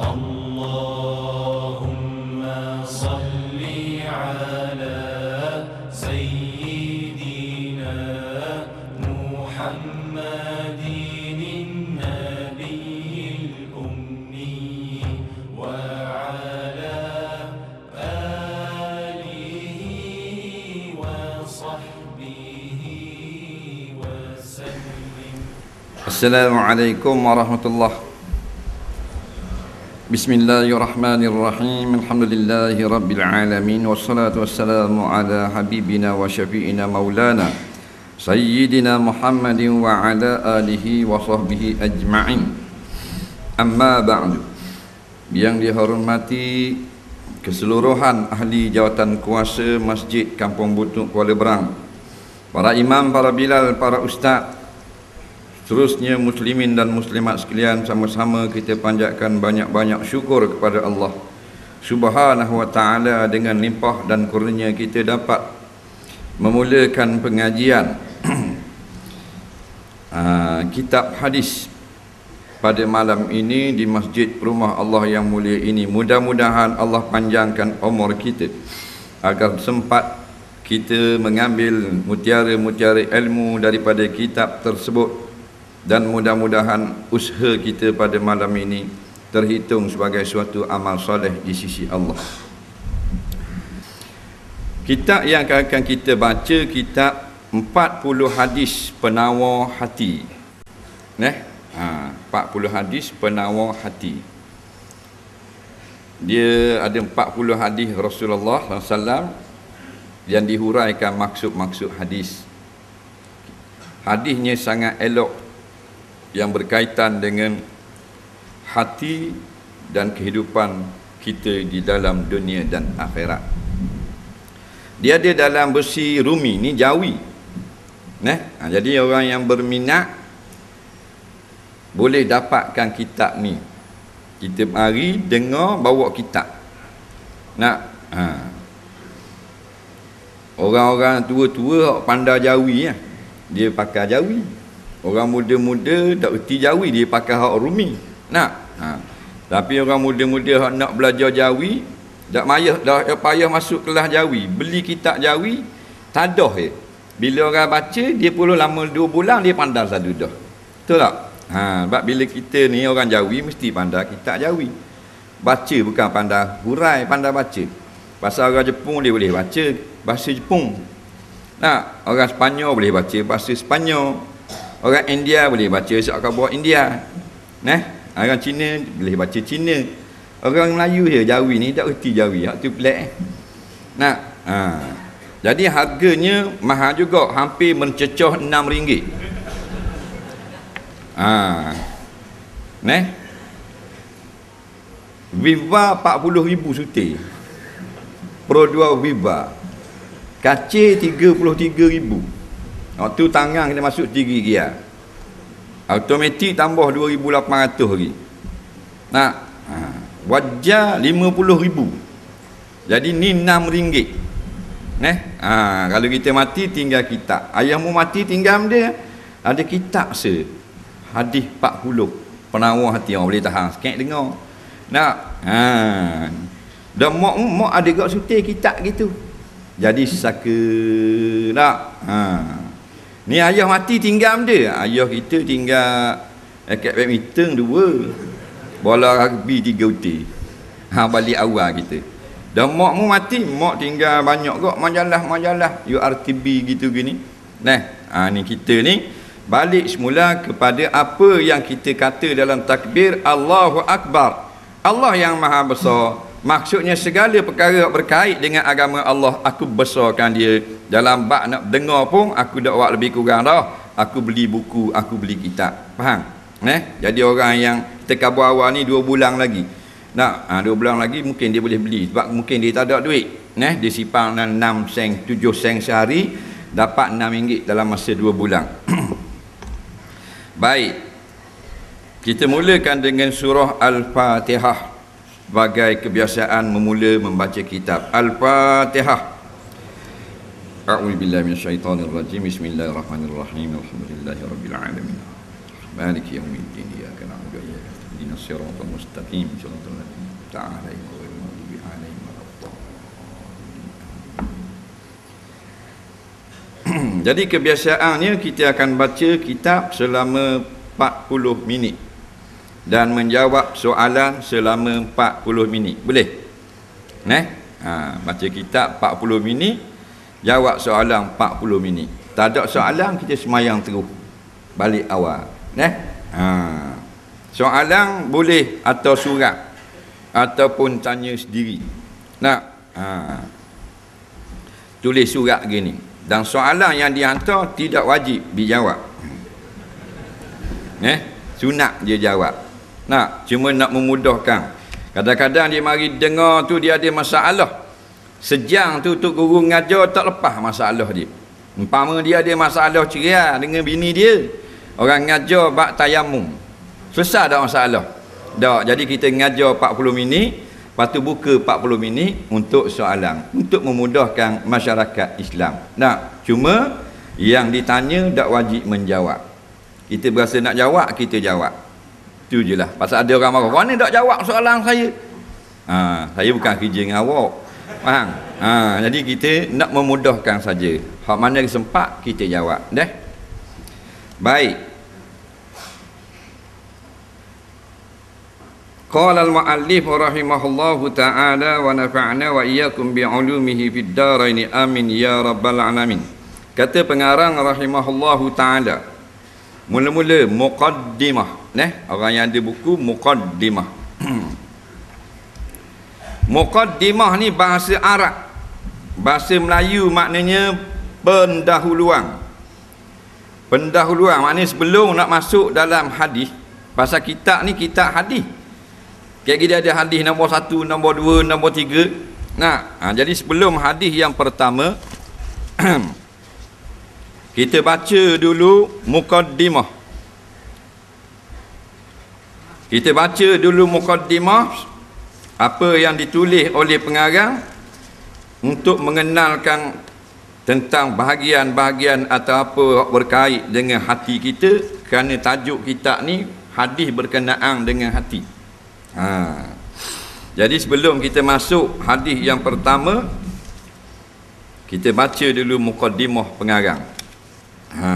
اللهم صل على سيدنا محمد النبي الأمي وعلى آله وصحبه وسلم. Assalamualaikum warahmatullahi Bismillahirrahmanirrahim. Alhamdulillahi Rabbil Alamin. Wassalatu wassalamu ala habibina wa syafi'ina maulana Sayyidina Muhammadin wa ala alihi wa sahbihi ajma'in. Amma ba'du. Yang dihormati keseluruhan ahli jawatan kuasa Masjid Kampung Butuk Kuala Berang Para imam, para bilal, para ustaz Seterusnya muslimin dan muslimat sekalian sama-sama kita panjatkan banyak-banyak syukur kepada Allah Subhanahu wa taala dengan limpah dan kurnia kita dapat memulakan pengajian. Uh, kitab hadis pada malam ini di masjid rumah Allah yang mulia ini. Mudah-mudahan Allah panjangkan umur kita agar sempat kita mengambil mutiara-mutiara ilmu daripada kitab tersebut dan mudah-mudahan usaha kita pada malam ini terhitung sebagai suatu amal soleh di sisi Allah. Kitab yang akan kita baca kitab 40 hadis penawar hati. Neh, ha, 40 hadis penawar hati. Dia ada 40 hadis Rasulullah SAW yang dihuraikan maksud-maksud hadis. Hadisnya sangat elok yang berkaitan dengan hati dan kehidupan kita di dalam dunia dan akhirat. Dia ada dalam besi rumi ni jawi. Nah, ha, jadi orang yang berminat boleh dapatkan kitab ni. Kita mari dengar bawa kitab. Nak ha. Orang-orang tua-tua pandai jawi ya. Dia pakai jawi. Orang muda-muda tak erti jawi dia pakai hak rumi. Nak. Ha. Tapi orang muda-muda hak nak belajar jawi, tak payah dah payah masuk kelas jawi, beli kitab jawi, tadah je. Bila orang baca, dia perlu lama dua bulan dia pandai satu dah. Betul tak? Ha, sebab bila kita ni orang jawi mesti pandai kitab jawi. Baca bukan pandai hurai, pandai baca. Bahasa orang Jepun dia boleh baca bahasa Jepun. Nak, orang Sepanyol boleh baca bahasa Sepanyol. Orang India boleh baca seakan buat India. Nah, orang Cina boleh baca Cina. Orang Melayu je Jawi ni tak reti Jawi. Hak tu pelik eh. Nak. Ha. Jadi harganya mahal juga, hampir mencecah RM6. Ha. Neh. Viva 40,000 suti. Pro 2 Viva. Kaca 33,000. Waktu tangan kita masuk 3 gia. Automatik tambah 2,800 lagi. Nak. Ha. Wajah 50,000. Jadi ni 6 ringgit. Neh. Ha. Kalau kita mati tinggal kitab. Ayahmu mati tinggal dia. Ada kitab se. Hadis 40. Penawar hati orang boleh tahan sikit dengar. Nak. Ha. Dan mak mak ada gak suti kitab gitu. Jadi saka nak. Ha. Ni ayah mati tinggal dia. Ayah kita tinggal raket badminton dua. Bola rugby tiga uti. Ha balik awal kita. Dan mak mu mati, mak tinggal banyak kok majalah-majalah URTB gitu gini. Nah, ha, ni kita ni balik semula kepada apa yang kita kata dalam takbir Allahu Akbar. Allah yang maha besar. Maksudnya segala perkara berkait dengan agama Allah aku besarkan dia. Dalam bab nak dengar pun aku dak buat lebih kurang dah. Aku beli buku, aku beli kitab. Faham? Eh? Jadi orang yang terkabur awal ni dua bulan lagi. Nak, ha, dua bulan lagi mungkin dia boleh beli. Sebab mungkin dia tak ada duit. Eh? Dia sipang 6 sen, 7 sen sehari. Dapat 6 ringgit dalam masa dua bulan. Baik. Kita mulakan dengan surah Al-Fatihah sebagai kebiasaan memula membaca kitab Al-Fatihah. A'udzu billahi minasyaitonir rajim. Bismillahirrahmanirrahim. Alhamdulillahirabbil alamin. Maliki yaumiddin. Iyyaka na'budu wa iyyaka nasta'in. ihdinas siratal mustaqim siratal ladzina ta'ala ghairil maghdubi 'alaihim. Jadi kebiasaannya kita akan baca kitab selama 40 minit dan menjawab soalan selama 40 minit. Boleh? Neh? Ha, baca kitab 40 minit, jawab soalan 40 minit. Tak ada soalan kita semayang terus. Balik awal. Neh? Ha. Soalan boleh atau surat ataupun tanya sendiri. Nak? Ha. Tulis surat gini. Dan soalan yang dihantar tidak wajib dijawab. Eh? Sunat dia jawab. Nak, cuma nak memudahkan. Kadang-kadang dia mari dengar tu dia ada masalah. Sejang tu tok guru ngajar tak lepas masalah dia. Umpama dia ada masalah ceria dengan bini dia. Orang ngajar bab tayamum. Selesai dah masalah. Dah, jadi kita ngajar 40 minit, lepas tu buka 40 minit untuk soalan, untuk memudahkan masyarakat Islam. Nah, cuma yang ditanya tak wajib menjawab. Kita berasa nak jawab, kita jawab. Tu je lah. Pasal ada orang marah, mana tak jawab soalan saya? Ha, saya bukan kerja dengan awak. Faham? Ha, jadi kita nak memudahkan saja. Hak mana sempat, kita jawab. Dah? Baik. Qala al-muallif rahimahullahu ta'ala wa nafa'na wa iyyakum bi'ulumihi fid dharain amin ya rabbal alamin. Kata pengarang rahimahullahu ta'ala. Mula-mula muqaddimah, neh orang yang ada buku muqaddimah. muqaddimah ni bahasa Arab. Bahasa Melayu maknanya pendahuluan. Pendahuluan maknanya sebelum nak masuk dalam hadis. Pasal kitab ni kitab hadis. Kayak kita ada hadis nombor satu, nombor dua, nombor tiga. Nah, ha, jadi sebelum hadis yang pertama, kita baca dulu mukaddimah. Kita baca dulu mukaddimah apa yang ditulis oleh pengarang untuk mengenalkan tentang bahagian-bahagian atau apa berkait dengan hati kita kerana tajuk kitab ni hadis berkenaan dengan hati. Ha. Jadi sebelum kita masuk hadis yang pertama kita baca dulu mukaddimah pengarang. Ha.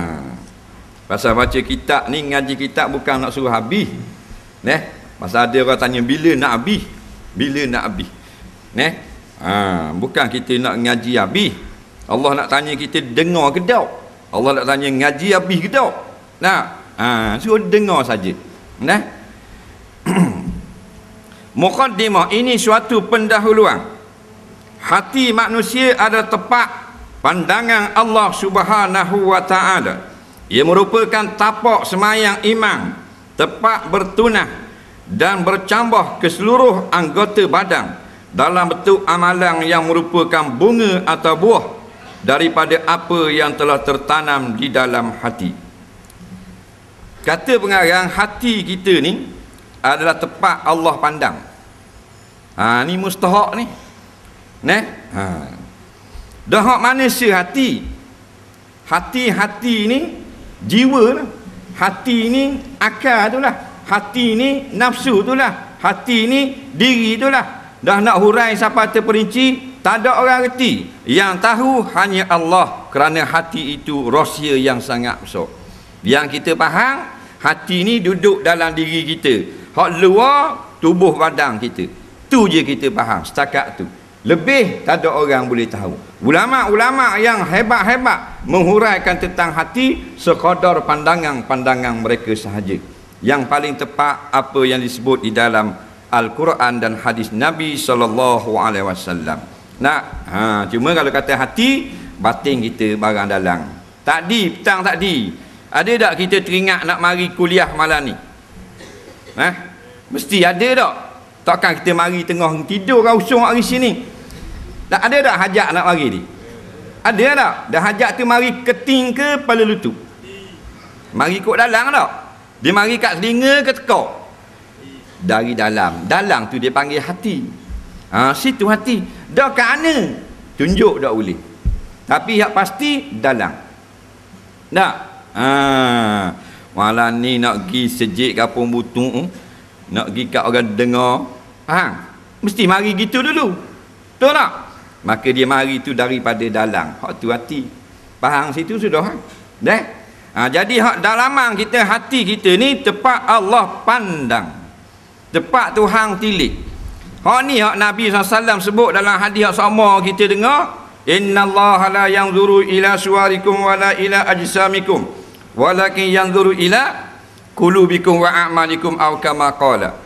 Pasal baca kitab ni ngaji kitab bukan nak suruh habis. Neh, pasal ada orang tanya bila nak habis? Bila nak habis? Neh. Ha, bukan kita nak ngaji habis. Allah nak tanya kita dengar ke tak? Allah nak tanya ngaji habis ke tak? Nak? Ha, suruh dengar saja. Neh. Muqaddimah ini suatu pendahuluan. Hati manusia ada tepat pandangan Allah Subhanahu wa taala. Ia merupakan tapak semayang iman, tepat bertunah dan bercambah ke seluruh anggota badan dalam bentuk amalan yang merupakan bunga atau buah daripada apa yang telah tertanam di dalam hati. Kata pengarang hati kita ni adalah tepat Allah pandang. Ha ni mustahak ni. Neh. Ha. Dah hak mana hati? Hati-hati ni jiwa lah. Hati ni akal tu lah. Hati ni nafsu tu lah. Hati ni diri tu lah. Dah nak hurai siapa terperinci, tak ada orang reti. Yang tahu hanya Allah kerana hati itu rahsia yang sangat besar. Yang kita faham, hati ni duduk dalam diri kita. Hak luar tubuh badan kita. Tu je kita faham setakat tu. Lebih tak ada orang boleh tahu. Ulama-ulama yang hebat-hebat menghuraikan tentang hati sekadar pandangan-pandangan mereka sahaja. Yang paling tepat apa yang disebut di dalam Al-Quran dan hadis Nabi sallallahu alaihi wasallam. Nak ha cuma kalau kata hati batin kita barang dalam. Tadi petang tadi ada tak kita teringat nak mari kuliah malam ni? Ha? Mesti ada tak? Takkan kita mari tengah tidur kau usung hari sini. Tak ada tak hajat nak mari ni? Ada tak? Dah hajat tu mari keting ke kepala lutut? Mari kot dalam tak? Dia mari kat selinga ke tekak? Dari dalam. Dalam tu dia panggil hati. Ha, situ hati. Dah kat mana? Tunjuk tak boleh. Tapi yang pasti dalam. Tak? Ha. Malam ni nak pergi sejik kapung butung nak pergi kat orang dengar faham mesti mari gitu dulu betul tak maka dia mari tu daripada dalam hak tu hati faham situ sudah ha? dah ha, jadi hak dalaman kita hati kita ni tepat Allah pandang. Tepat Tuhan tilik. Hak ni hak Nabi SAW sebut dalam hadis hak sama kita dengar Inna Allah la yanzuru ila suwarikum wala ila ajsamikum walakin yanzuru ila qulubikum wa a'malikum aw kama qala.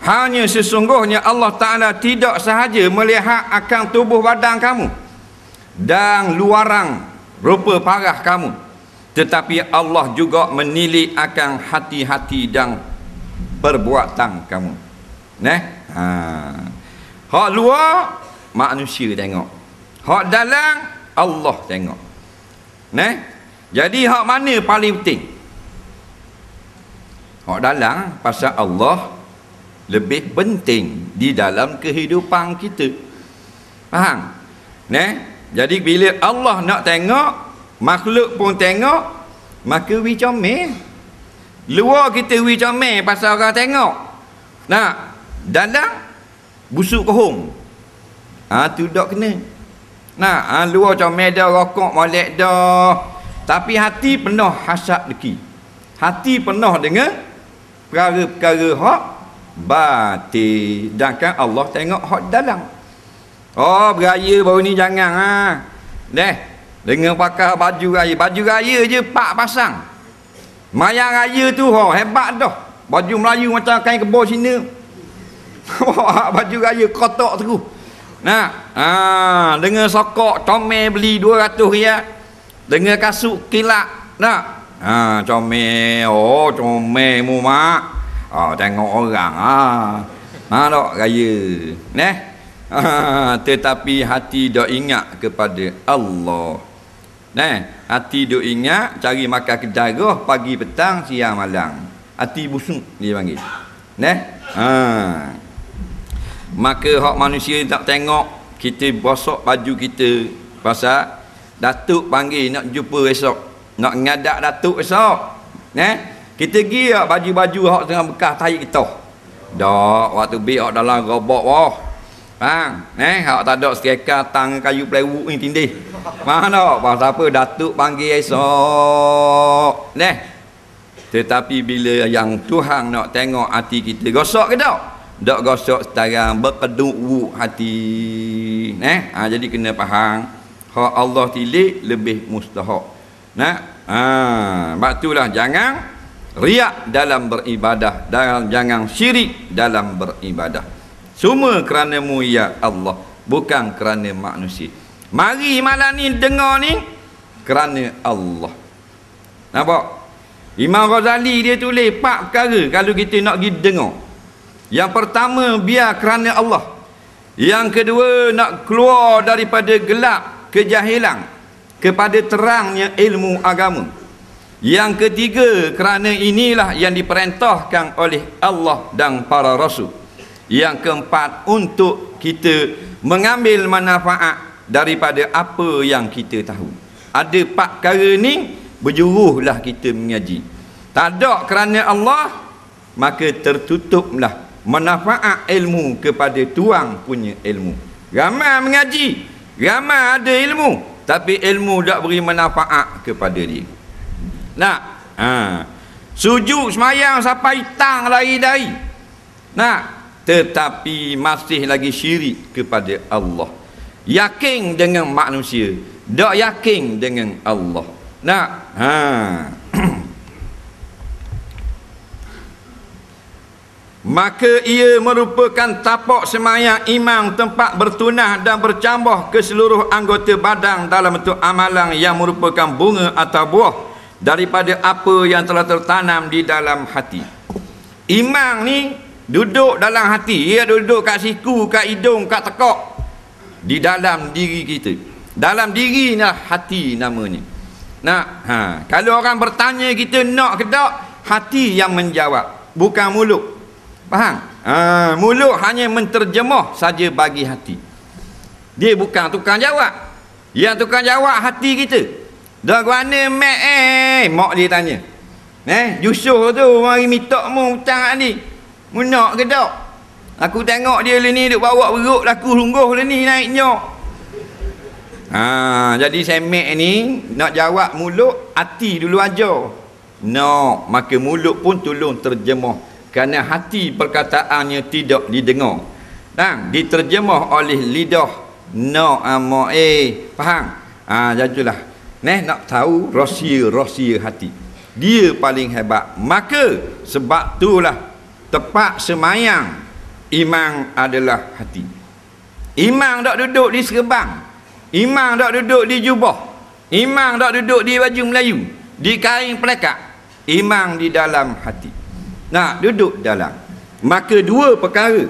Hanya sesungguhnya Allah Taala tidak sahaja melihat akan tubuh badan kamu dan luaran rupa parah kamu tetapi Allah juga menilik akan hati-hati dan perbuatan kamu nah ha hak luar manusia tengok Hak dalam Allah tengok. Nah. Jadi hak mana paling penting? Hak dalam pasal Allah lebih penting di dalam kehidupan kita. Faham? Nah. Jadi bila Allah nak tengok, makhluk pun tengok, maka wi comel. Luar kita wi comel pasal orang tengok. Nah, dalam busuk kohong. Ha, tu dak kena. Nah, ha, luar macam medan rokok molek dah. Tapi hati penuh hasad deki. Hati penuh dengan perkara-perkara hak batin. Dan kan Allah tengok hak dalam. Oh, beraya baru ni jangan ha. Deh, dengan pakai baju raya. Baju raya je pak pasang. Mayang raya tu oh, hebat dah. Baju Melayu macam kain kebor sini. baju raya kotak terus. Nah, ha, dengan sokok comel beli 200 riyal. Dengan kasut kilak. Nah. Ha, comel. Oh, comel mu mak. Oh, tengok orang ah. Ha, dok raya. Neh. Ha, tetapi hati dok ingat kepada Allah. Neh, hati dok ingat cari makan kedarah pagi petang siang malam. Hati busuk dia panggil. Neh. Ha maka hak manusia tak tengok kita bosok baju kita pasal datuk panggil nak jumpa esok nak ngadak datuk esok eh kita ya baju-baju hak tengah bekas tahi kita dak waktu bi hak dalam robot wah Bang, eh, hak tak ada sekeka tang kayu plywood ni tindih. Mana pasal apa datuk panggil esok. Neh. Tetapi bila yang Tuhan nak tengok hati kita, gosok ke tak? Dok gosok setarang berkeduk hati. Eh, ha, jadi kena faham. Hak Allah tilik lebih mustahak. Nah, ha, sebab itulah jangan riak dalam beribadah dan jangan syirik dalam beribadah. Semua kerana mu ya Allah, bukan kerana manusia. Mari malam ni dengar ni kerana Allah. Nampak? Imam Ghazali dia tulis empat perkara kalau kita nak pergi dengar. Yang pertama biar kerana Allah. Yang kedua nak keluar daripada gelap kejahilan kepada terangnya ilmu agama. Yang ketiga kerana inilah yang diperintahkan oleh Allah dan para rasul. Yang keempat untuk kita mengambil manfaat daripada apa yang kita tahu. Ada empat perkara ni berjuruhlah kita mengaji. Tak ada kerana Allah maka tertutuplah manfaat ilmu kepada tuang punya ilmu ramai mengaji ramai ada ilmu tapi ilmu tak beri manfaat kepada dia nak ha. sujud semayang sampai tang lari dari nak tetapi masih lagi syirik kepada Allah. Yakin dengan manusia tak yakin dengan Allah. Nak? Ha. Maka ia merupakan tapak semayang imam tempat bertunah dan bercambah ke seluruh anggota badan dalam bentuk amalan yang merupakan bunga atau buah daripada apa yang telah tertanam di dalam hati. Imam ni duduk dalam hati ia duduk kat siku, kat hidung, kat tekak di dalam diri kita dalam diri lah hati namanya nak ha kalau orang bertanya kita nak ke tak hati yang menjawab bukan mulut Faham? Ha, mulut hanya menterjemah saja bagi hati. Dia bukan tukang jawab. Yang tukang jawab hati kita. Dah mana mek eh? Mak dia tanya. Eh, Yusuf tu mari minta mu hutang ni. Munak ke tak? Aku tengok dia ni duk bawa beruk laku sungguh le ni naiknya. Ha, jadi semek ni nak jawab mulut, hati dulu aja. No, maka mulut pun tolong terjemah kerana hati perkataannya tidak didengar. Dan diterjemah oleh lidah. No, amo eh, faham? Ah, ha, jadilah. Neh nak tahu rahsia-rahsia hati. Dia paling hebat. Maka sebab itulah tepat semayang imam adalah hati. Imam tak duduk di serbang. Imam tak duduk di jubah. Imam tak duduk di baju Melayu. Di kain pelekat. Imam di dalam hati. Nak duduk dalam. Maka dua perkara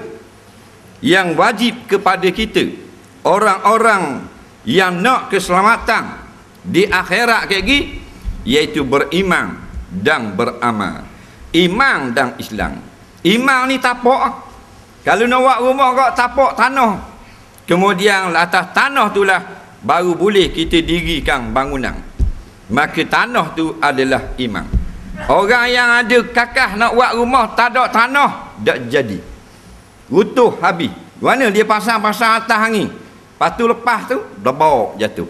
yang wajib kepada kita. Orang-orang yang nak keselamatan di akhirat gini. Iaitu berimam dan beramal. Imam dan Islam. Imam ni tapak. Kalau nak buat rumah kau tapak tanah Kemudian atas tanah itulah baru boleh kita dirikan bangunan. Maka tanah tu adalah imam. Orang yang ada kakah nak buat rumah tak ada tanah, tak jadi. Utuh habis. Mana dia pasang-pasang atas angin. Lepas tu lepas tu, lebok jatuh.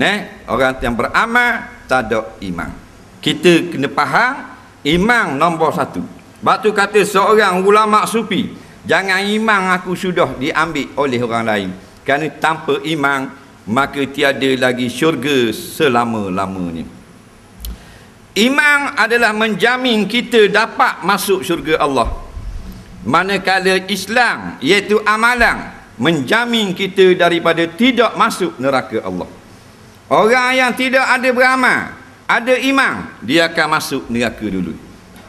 Ne? Orang yang beramal, tak ada imam. Kita kena faham, imam nombor satu. Sebab tu kata seorang ulama sufi, Jangan imam aku sudah diambil oleh orang lain. Kerana tanpa imam, maka tiada lagi syurga selama-lamanya. Imam adalah menjamin kita dapat masuk syurga Allah. Manakala Islam, iaitu amalan, menjamin kita daripada tidak masuk neraka Allah. Orang yang tidak ada beramal, ada imam, dia akan masuk neraka dulu.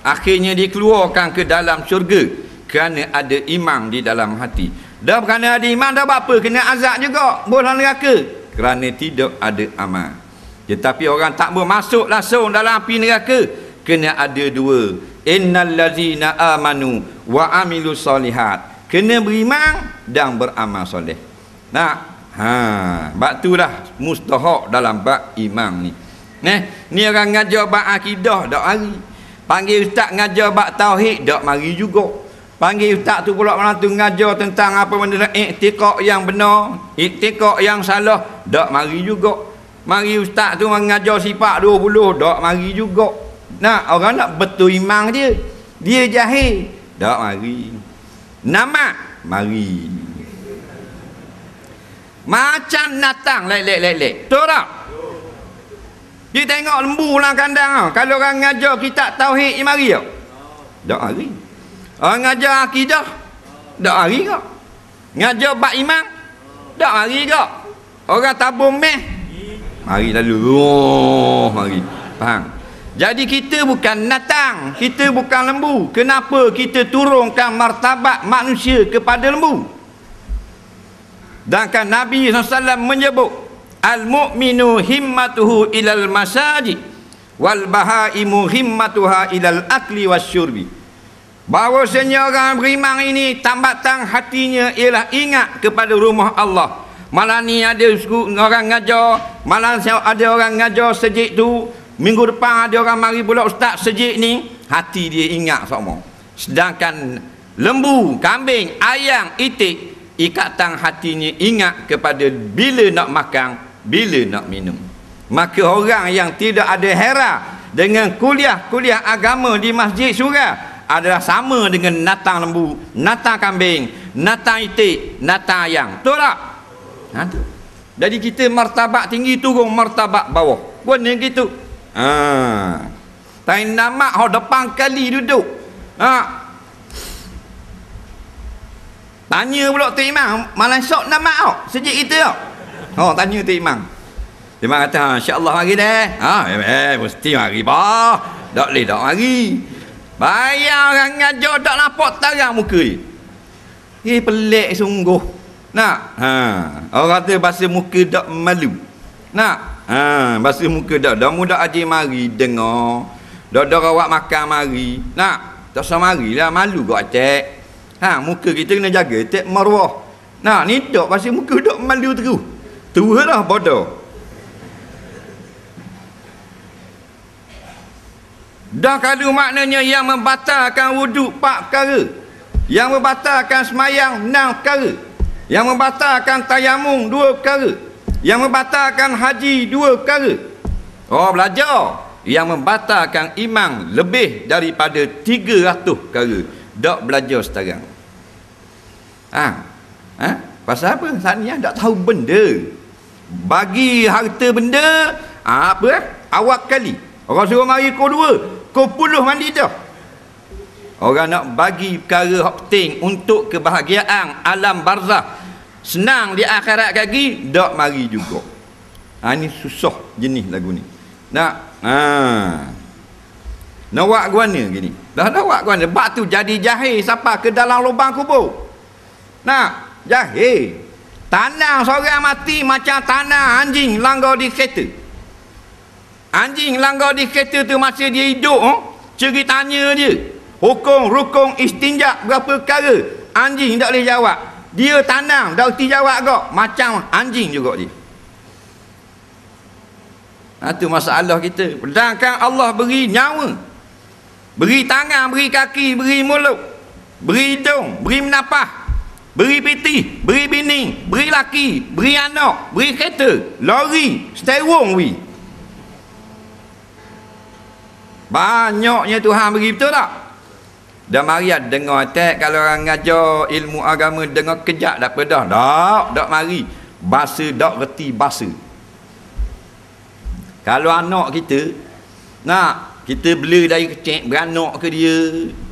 Akhirnya dikeluarkan ke dalam syurga kerana ada imam di dalam hati. Dah kerana ada imam dah apa? Kena azab juga. Bola neraka? Kerana tidak ada amal. Tetapi orang tak boleh masuk langsung dalam api neraka. Kena ada dua. Innal ladzina amanu wa amilu solihat kena beriman dan beramal soleh. Nak? Ha bab itulah mustahak dalam bab imam ni. Neh, ni orang ngajar bab akidah dak mari. Panggil ustaz ngajar bab tauhid dak mari juga. Panggil ustaz tu pula malam tu ngajar tentang apa benda iktikak yang benar, iktikak yang salah. Tak mari juga. Mari ustaz tu mengajar sifat 20, tak mari juga. Nah, orang nak betul imam dia. Dia jahil. Tak mari. Nama mari. Macam natang lek-lek-lek. Betul tak? Dia tengok lembu lah kandang. Kalau orang ngajar kitab tauhid, dia mari tak? Tak mari. Orang ngajar akidah tak hari ke? Ngajar bak imam tak hari ke? Orang tabung meh mari lalu. Oh, mari. Faham? Jadi kita bukan natang, kita bukan lembu. Kenapa kita turunkan martabat manusia kepada lembu? Dan kan Nabi SAW menyebut Al-mu'minu himmatuhu ilal masajid Wal bahaimu himmatuha ilal akli wasyurbi Bahawasanya orang beriman ini tambatan hatinya ialah ingat kepada rumah Allah. Malam ni ada orang ngajar, malam ada orang ngajar sejik tu, minggu depan ada orang mari pula ustaz sejik ni, hati dia ingat semua. Sedangkan lembu, kambing, ayam, itik, ikatan hatinya ingat kepada bila nak makan, bila nak minum. Maka orang yang tidak ada hera dengan kuliah-kuliah agama di masjid surah, adalah sama dengan natang lembu, natang kambing, natang itik, natang ayam. Betul tak? Ha. Jadi kita martabat tinggi turun martabat bawah. Yang gitu. Ha. Tai nama ho depan kali duduk. Ha. Tanya pula tu imam, malam sok nama au. Sejak au. Oh, tanya tu imam. Imam kata, ha, insya-Allah mari deh. Ha, eh, eh mesti mari bah. Tak boleh tak mari. Bayar orang ngajar tak nampak tarang muka dia. Eh pelik sungguh. Nak? Ha. Orang kata bahasa muka tak malu. Nak? Ha, bahasa muka tak. Dah muda aji mari dengar. Dah dah rawat makan mari. Nak? Tak sama mari lah malu kau cek. Ha, muka kita kena jaga tek marwah. Nak ni tak bahasa muka tak malu terus. Tua lah bodoh. Dah kalau maknanya yang membatalkan wuduk pak perkara. Yang membatalkan semayang enam perkara. Yang membatalkan tayamum dua perkara. Yang membatalkan haji dua perkara. Oh belajar. Yang membatalkan iman lebih daripada 300 perkara. Dok belajar sekarang. Ha? Ha? Pasal apa? Saniah tak tahu benda. Bagi harta benda, ha, apa eh? Awak kali. Orang suruh mari kau dua. Kau puluh mandi dah. Orang nak bagi perkara hak penting untuk kebahagiaan alam barzah. Senang di akhirat lagi, tak mari juga. Ha, ini susah jenis lagu ni. Nak? Ha. Nak buat guana gini. Dah nak buat guana. Bak tu jadi jahil siapa ke dalam lubang kubur. Nak? Jahil. Tanah seorang mati macam tanah anjing langgar di kereta. Anjing langgar di kereta tu masa dia hidup. Oh? Ceritanya dia. Hukum, rukun, istinjak berapa perkara. Anjing tak boleh jawab. Dia tanam, tak boleh jawab kok. Macam anjing juga dia. Itu ha, masalah kita. Sedangkan Allah beri nyawa. Beri tangan, beri kaki, beri mulut. Beri hidung, beri menapah. Beri piti, beri bini, beri laki, beri anak, beri kereta, lori, sterong wi. Banyaknya Tuhan beri betul tak? Dan mari dengar tek kalau orang ngajar ilmu agama dengar kejap dak pedah. Tak, dak mari. Bahasa dak reti bahasa. Kalau anak kita nak kita bela dari kecil beranak ke dia,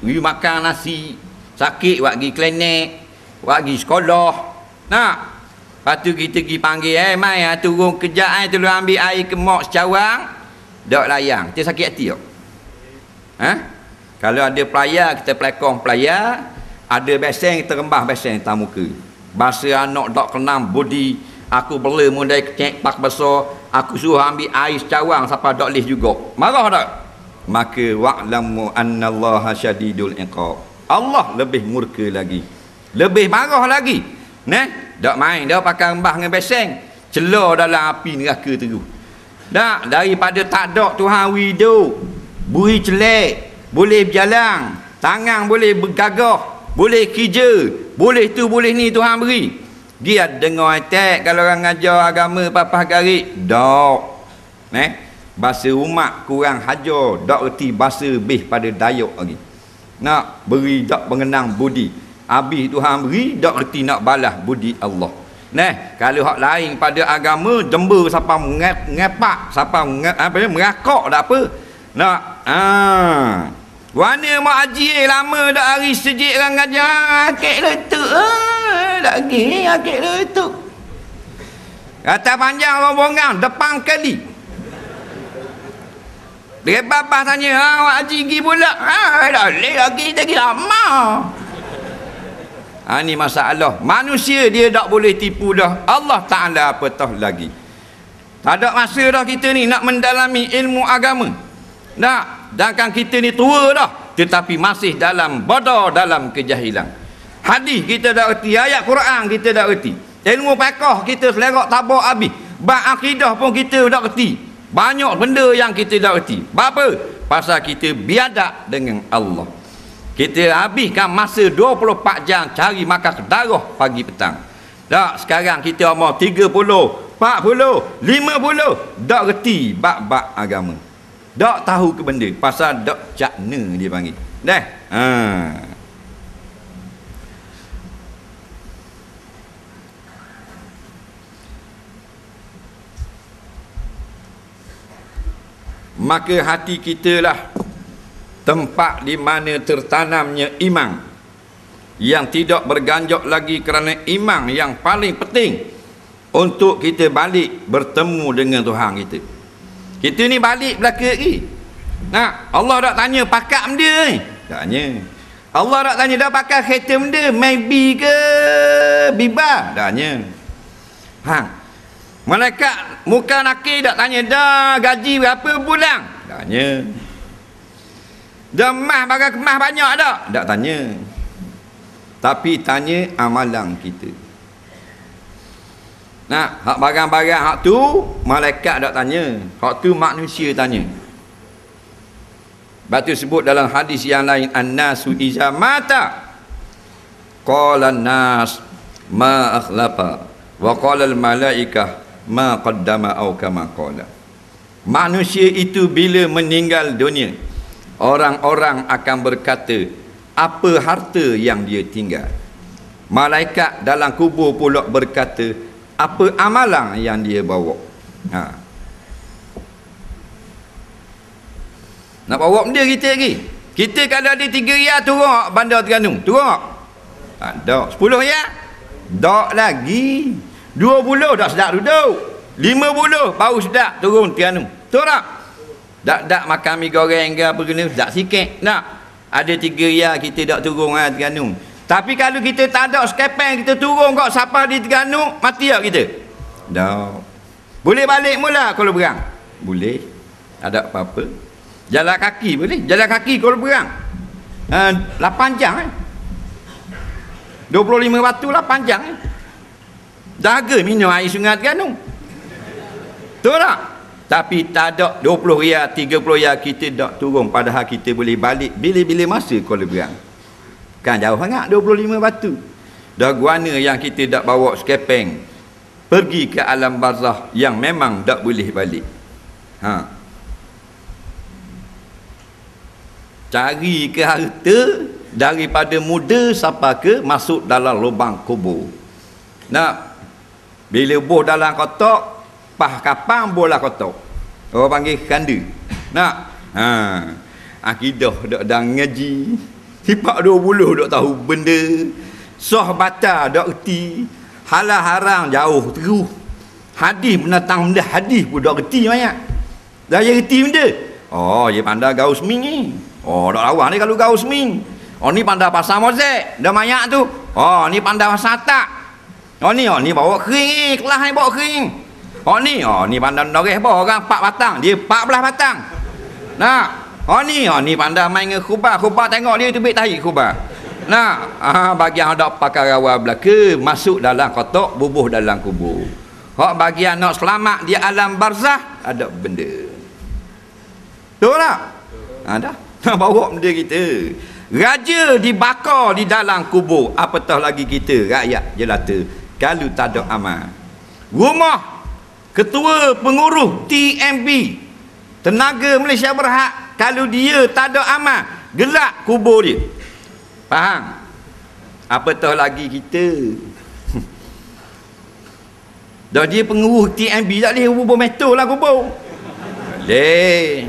beri makan nasi, sakit buat pergi klinik, pergi sekolah. Nak Lepas tu kita pergi panggil Eh mai ha, turun kejap eh, Tolong ambil air ke mok secawang Tak layang Kita sakit hati tak Ha? Kalau ada pelayar, kita pelakon pelayar. Ada besen, kita rembah besen atas muka. Bahasa anak tak kenal body. Aku bela mundai kecek pak besar. Aku suruh ambil air secawang siapa tak leh juga. Marah tak? Maka wa'lamu annallaha syadidul iqab. Allah lebih murka lagi. Lebih marah lagi. Nah, tak main dah pakai rembah dengan besen. Celah dalam api neraka tu. Tak, daripada tak ada Tuhan wido. Buri celek, boleh berjalan. Tangan boleh bergagah boleh kerja. Boleh tu boleh ni Tuhan beri. Dia dengar attack kalau orang ngajar agama papah garik. Dok eh bahasa umat kurang hajar. Dok erti bahasa lebih pada dayok lagi. Nak beri dok pengenang budi habis Tuhan beri dok erti nak balas budi Allah. Nah, kalau hak lain pada agama jember siapa mengepak, siapa apa ni merakak tak apa. Nak ah mana mak haji eh, lama dah hari sejik orang ngajar akik letuk ah, lagi akik letuk. Kata panjang rombongan depan kali. Dia bapak tanya ha, mak haji pergi pula? Ha, dah leh lagi lagi lama ha, ni masalah manusia dia tak boleh tipu dah Allah Ta'ala apa tahu lagi tak ada masa dah kita ni nak mendalami ilmu agama tak Sedangkan kita ni tua dah tetapi masih dalam bodoh dalam kejahilan. Hadis kita dah erti, ayat Quran kita dah erti. Ilmu fiqh kita selerak tabak habis. Bab akidah pun kita dah erti. Banyak benda yang kita dah erti. Apa? Pasal kita biadab dengan Allah. Kita habiskan masa 24 jam cari makan darah pagi petang. Tak, sekarang kita umur 30, 40, 50. Tak reti bab-bab agama. Tak tahu ke benda pasal dak cakna dia panggil. Dah. Ha. Maka hati kita lah tempat di mana tertanamnya iman yang tidak berganjak lagi kerana iman yang paling penting untuk kita balik bertemu dengan Tuhan kita. Kita ni balik belaka lagi. Nah, Allah tak tanya pakat benda ni. Tanya. Allah tak tanya dah pakai kereta benda, maybe ke biba? Tanya. Ha. Malaikat muka nakir tak tanya dah gaji berapa bulan? Tanya. Dah mah bagai kemah banyak tak? Tak tanya. Tapi tanya amalan kita. Nah, hak barang-barang hak tu malaikat tak tanya. Hak tu manusia tanya. Batu sebut dalam hadis yang lain an-nasu iza mata qala nas ma akhlafa wa qala al malaikah ma qaddama au kama qala manusia itu bila meninggal dunia orang-orang akan berkata apa harta yang dia tinggal? Malaikat dalam kubur pula berkata apa amalan yang dia bawa? Ha. nak bawa benda kita lagi? Kita kalau ada tiga ya turun bandar Terengganu. Turun ada sepuluh ya tak lagi. Dua puluh dah sedap duduk. Lima puluh baru sedap turun Terengganu. Turun tak tak makan mi goreng ke apa kena tak sikit. Nak. Ada tiga ya kita tak turun ha, Terengganu tapi kalau kita tak ada skepeng kita turun kok siapa di Terengganu mati tak kita. Tak boleh balik mula kalau berang? Boleh. Ada apa-apa. Jalan kaki boleh. Jalan kaki kalau berang. Uh, 8 jam eh. 25 batu 8 jam eh. Jaga minum air sungai Terengganu betul tak tapi tak ada 20 riyal 30 riyal kita tak turun. Padahal kita boleh balik bila-bila masa kalau berang kan jauh sangat 25 batu. Dah guana yang kita tak bawa skepeng pergi ke alam barzah yang memang tak boleh balik. Ha. Cari ke harta daripada muda sampai ke masuk dalam lubang kubur. Nak bila boh dalam kotak pah kapang bola kotak orang panggil kanda nak ha akidah dak dah ngaji Sifat dua puluh dok tahu benda. Soh baca dok erti. Halal haram jauh terus. Hadis menatang benda hadis pun dok erti banyak. Dah ya erti benda. Oh, dia pandai gaus seming ni. Oh, dok lawan ni kalau gaus seming. Oh, ni pandai pasal mozek. Dah banyak tu. Oh, ni pandai pasal tak. Oh, ni, oh, ni bawa kering. Kelas ni bawa kering. Oh, ni, oh, ni pandai noreh bawa orang empat batang. Dia empat belah batang. Nah, Oh ni, oh ni pandai main dengan khubah. Khubah tengok dia tubik tahi khubah. Nah, ah, bagian ada pakai rawa belaka, masuk dalam kotak, bubuh dalam kubur. Hak bagian nak selamat di alam barzah, ada benda. Betul tak? Ada. Nak bawa benda kita. Raja dibakar di dalam kubur. Apatah lagi kita, rakyat jelata. Kalau tak ada amal. Rumah ketua pengurus TMB Tenaga Malaysia Berhad kalau dia tak ada amal gelak kubur dia. Faham? Apatah lagi kita? Dah dia pengurus TMB tak boleh kubur metal lah kubur. Boleh.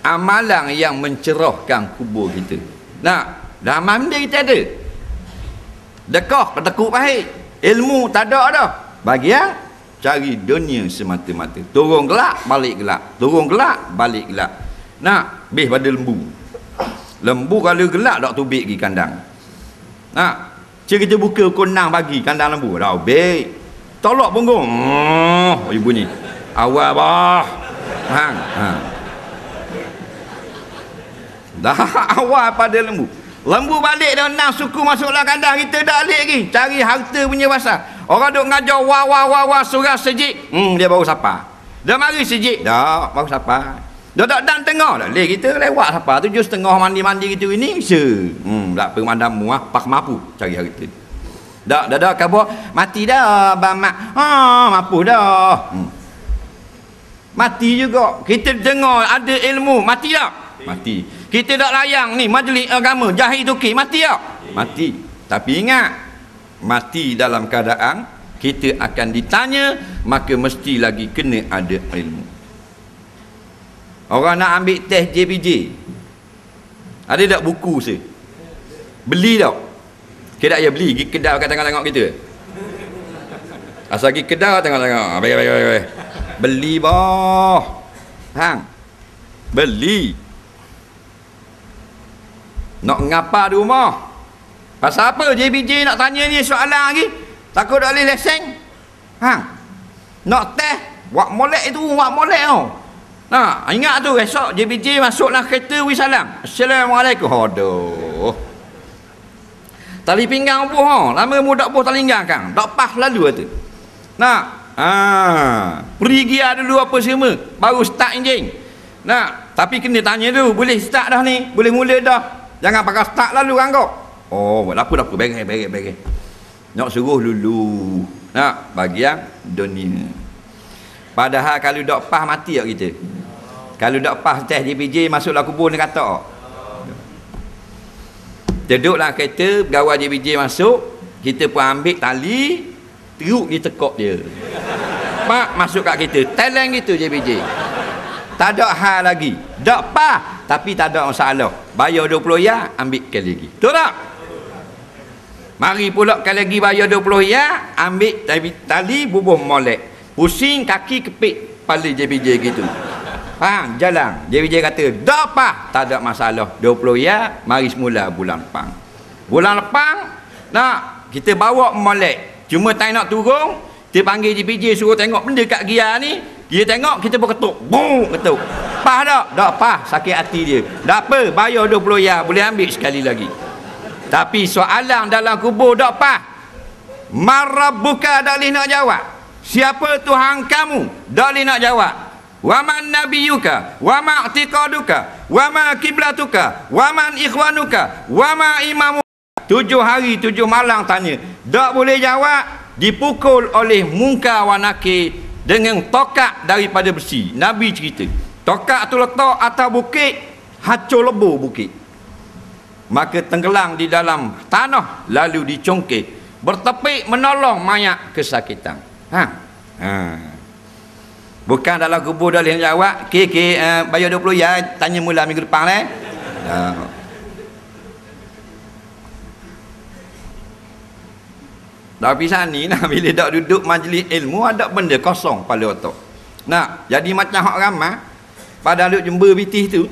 Amalan yang mencerahkan kubur kita. Nak dah amal benda kita ada. Dekah ketekuk baik ilmu tak ada dah bagi yang cari dunia semata-mata. Turun gelak balik gelak. Turun gelak balik gelak. Nak bih pada lembu. Lembu kalau gelak tak tubik pergi kandang. Nak cik kita buka konang bagi kandang lembu. Dah baik tolak punggung. Oh, ibu ni awal bah. Hang ha. dah awal pada lembu lembu balik dah enam suku masuklah kandang kita dah balik lagi cari harta punya pasal Orang duk ngajar wah wah wah wah surah sejik. Hmm dia baru sapa. Dah mari sejik. Dah baru sapa. Dah tak dan tengah dah. Le kita lewat sapa tu just tengah mandi-mandi gitu ini se. Hmm tak pemandam muah pak mampu cari hari tu. Dak dah dah khabar mati dah bang mak. Ha mampu dah. Hmm. Mati juga. Kita dengar ada ilmu mati tak? Mati. Kita tak layang ni majlis agama jahil tuki mati tak? Mati. Tapi ingat mati dalam keadaan kita akan ditanya maka mesti lagi kena ada ilmu. Orang nak ambil test JPJ ada tak buku saya beli tak? Kita ya beli. Pergi kedai kat tengok-tengok kita. Asal pergi kedai tengok-tengok ah, baik baik baik beli boh. Hang. Beli nak ngapa di rumah Pasal apa JBJ nak tanya ni soalan lagi? Takut tak boleh lesen? Ha? Nak teh? Wak molek itu, wak molek tau. Nah, ingat tu esok JBJ masuklah kereta wi salam. Assalamualaikum. Aduh. Tali pinggang buh ha. Lama muda buh tali pinggang kan. Tak pas lalu tu. Nah, ha, pergi dulu apa semua baru start enjin. Nah, tapi kena tanya dulu, boleh start dah ni? Boleh mula dah? Jangan pakai start lalu kan kau. Oh, buat apa apa beres beres beres. Nak suruh lulu. Nak bagian dunia. Padahal kalau dok pas mati tak kita. Kalau dok pas teh JPJ masuklah kubur ni kata. Duduklah kereta, gawai JPJ masuk, kita pun ambil tali, teruk dia tekok dia. Pak masuk kat kita. Talent gitu JPJ. Tak ada hal lagi. Tak apa. Tapi tak ada masalah. Bayar 20 ya, ambil kali lagi. Betul tak? Mari pula kali lagi bayar 20 ya, ambil tali, tali bubuh molek. Pusing kaki kepit kepala JPJ gitu. Faham? Jalan. JPJ kata, tak apa. Tak ada masalah. 20 ya, mari semula bulan depan. Bulan depan, nak kita bawa molek. Cuma tak nak turun, dia panggil JPJ suruh tengok benda kat Gia ni. Dia tengok, kita pun ketuk. Boom, ketuk. Pah tak? Tak pah, sakit hati dia. Tak apa, bayar 20 ya, boleh ambil sekali lagi. Tapi soalan dalam kubur tak pah. Marabuka tak boleh nak jawab. Siapa Tuhan kamu? Boleh nak jawab. Wa man nabiyuka? Wa ma i'tiqaduka? Wa ma kiblatuka? Wa man ikhwanuka? Wa ma imamu? Tujuh hari, tujuh malam tanya. Tak boleh jawab. Dipukul oleh muka wa nakir dengan tokak daripada besi. Nabi cerita. Tokak tu letak atas bukit, hacur lebur bukit. Maka tenggelam di dalam tanah lalu dicongkeh. Bertepik menolong mayat kesakitan. Ha. Ha. Bukan dalam kubur dah boleh jawab. Okey, okey, uh, bayar 20 ya, tanya mula minggu depan eh. Ha. Tapi sana nah, bila dak duduk majlis ilmu ada benda kosong pada otak. Nah, jadi macam hak ramai pada duduk jumpa bitih tu.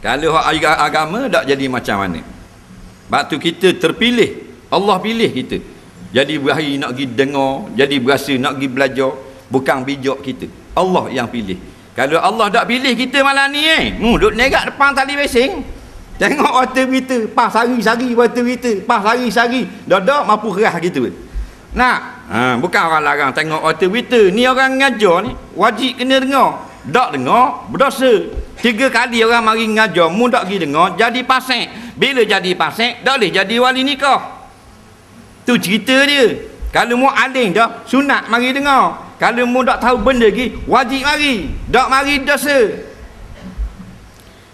Kalau hak agama tak jadi macam mana? Sebab tu kita terpilih. Allah pilih kita. Jadi berhari nak pergi dengar, jadi berasa nak pergi belajar, bukan bijak kita. Allah yang pilih. Kalau Allah tak pilih kita malam ni eh, hmm, duduk negak depan tali basing, Tengok water berita, pas sari-sari water berita, pas sari-sari, dak mampu kerah gitu. Nak, ha, bukan orang larang tengok water berita. Ni orang ngajar ni, wajib kena dengar. Tak dengar, berdosa. Tiga kali orang mari ngajar, mu tak pergi dengar, jadi pasek. Bila jadi pasek, tak boleh jadi wali nikah. Tu cerita dia. Kalau mu aling dah, sunat mari dengar. Kalau mu tak tahu benda lagi, wajib mari. Tak mari dosa.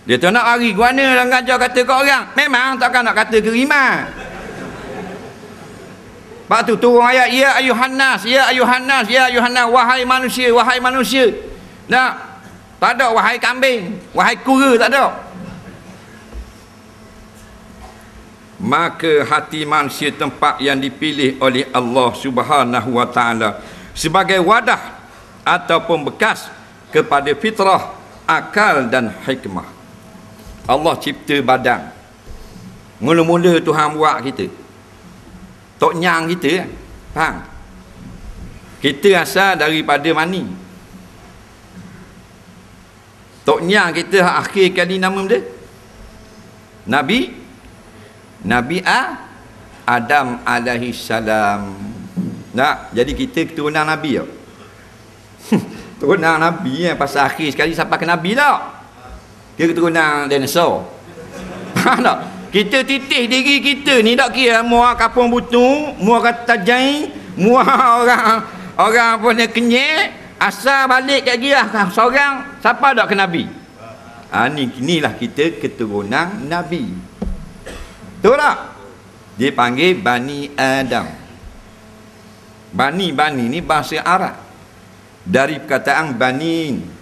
Dia tak nak lari ke mana dan ngajar kata ke orang. Memang takkan nak kata keriman. Lepas tu turun ayat. Ya ayuhan nas, ya ayuhan nas, ya ayuhan nas. Wahai manusia, wahai manusia. Tak. Tak ada wahai kambing. Wahai kura, tak ada. Maka hati manusia tempat yang dipilih oleh Allah subhanahu wa ta'ala. Sebagai wadah ataupun bekas kepada fitrah, akal dan hikmah. Allah cipta badan. Mula-mula Tuhan buat kita. Tok nyang kita kan. Faham? Kita asal daripada mani. Tok nyang kita akhir kali nama dia. Nabi Nabi A Adam alaihi salam. Nak, jadi kita keturunan Nabi ya. keturunan Nabi ya pasal akhir sekali sampai ke Nabi tak? Dia keturunan dinosaur. Faham tak? Kita titih diri kita ni tak kira muak kapung butu, muak kata jai, muak orang orang apa ni kenyek, asal balik kat dia seorang siapa dak ke nabi? Ha ni inilah kita keturunan nabi. Betul tak? Dia panggil Bani Adam. Bani Bani ni bahasa Arab. Dari perkataan Bani.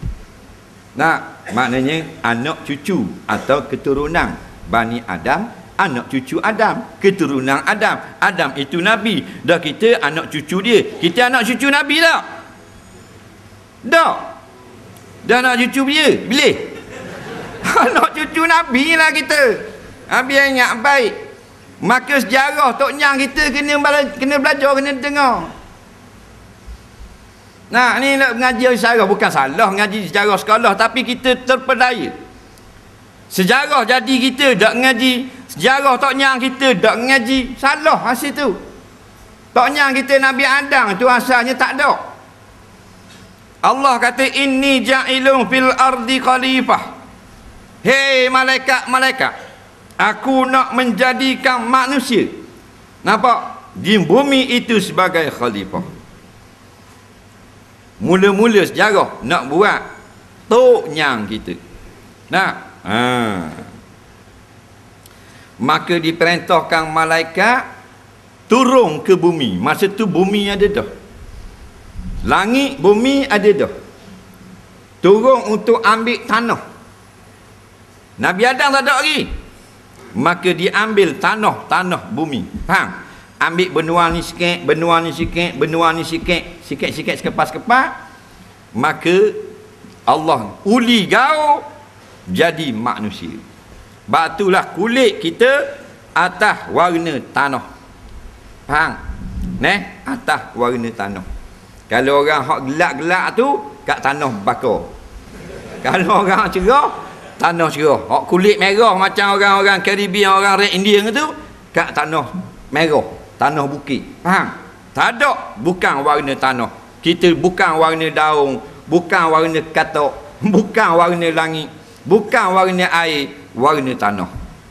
Nah, maknanya anak cucu atau keturunan. Bani Adam anak cucu Adam. Keturunan Adam. Adam itu Nabi. Dah kita anak cucu dia. Kita anak cucu Nabi tak? Tak. Dah anak cucu dia bila anak cucu Nabi lah kita. Nabi ingat baik. Maka sejarah Tok Nyang kita kena, kena belajar kena dengar Nah, ni nak mengaji sejarah bukan salah mengaji sejarah sekolah tapi kita terpedaya. Sejarah jadi kita tak mengaji, sejarah tak nyang kita tak mengaji. Salah hasil tu. Tak nyang kita Nabi Adam tu asalnya tak ada. Allah kata inni ja'ilun fil ardi khalifah. Hei malaikat-malaikat, Aku nak menjadikan manusia. Nampak? Di bumi itu sebagai khalifah. Mula-mula sejarah nak buat tok nyang kita. Nah, ha. Maka diperintahkan malaikat turun ke bumi. Masa tu bumi ada dah. Langit bumi ada dah. Turun untuk ambil tanah. Nabi Adam tak ada lagi. Maka diambil tanah-tanah bumi. Faham? Ambil benua ni sikit, benua ni sikit, benua ni sikit, sikit-sikit sekepas-kepas. Maka Allah uli gau jadi manusia. Batulah kulit kita atas warna tanah. Faham? Neh, atas warna tanah. Kalau orang hak gelap-gelap tu kat tanah bakar. Kalau orang cerah tanah cerah. Hak kulit merah macam orang-orang Caribbean, orang Red Indian tu kat tanah merah, tanah bukit. Faham? Tak ada bukan warna tanah. Kita bukan warna daun, bukan warna katok, bukan warna langit, bukan warna air, warna tanah.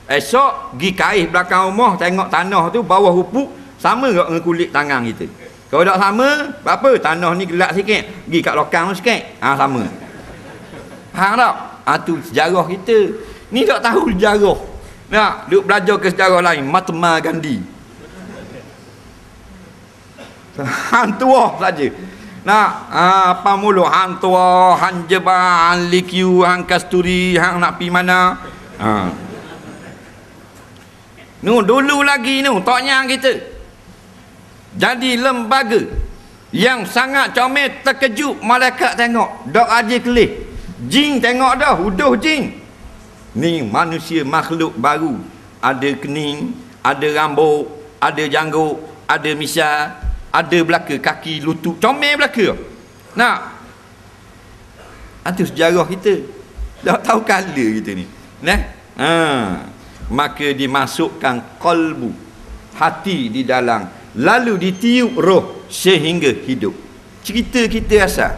Esok pergi kaih belakang rumah tengok tanah tu bawah rupuk sama tak dengan kulit tangan kita. Kalau tak sama, apa? Tanah ni gelap sikit. Pergi kat lokang sikit. Ha, sama. Faham tak? Ha, tu sejarah kita. Ni tak tahu sejarah. Nak, duk belajar ke sejarah lain. Mahatma Gandhi. Hang tua saja. Nak, ha, apa mulu? Hang tua, hang jebah, hang likiu, hang kasturi, hang nak pi mana? Ha. Nu, dulu lagi nu, toknya kita. Jadi lembaga yang sangat comel terkejut malaikat tengok dok aje kelih. Jin tengok dah, uduh jin. Ni manusia makhluk baru. Ada kening, ada rambut, ada janggut, ada misal, ada belaka kaki, lutut, comel belaka. Nak. Itu sejarah kita. Dah tahu kala kita ni. Nah. Ha. Maka dimasukkan kolbu hati di dalam lalu ditiup roh sehingga hidup cerita kita asal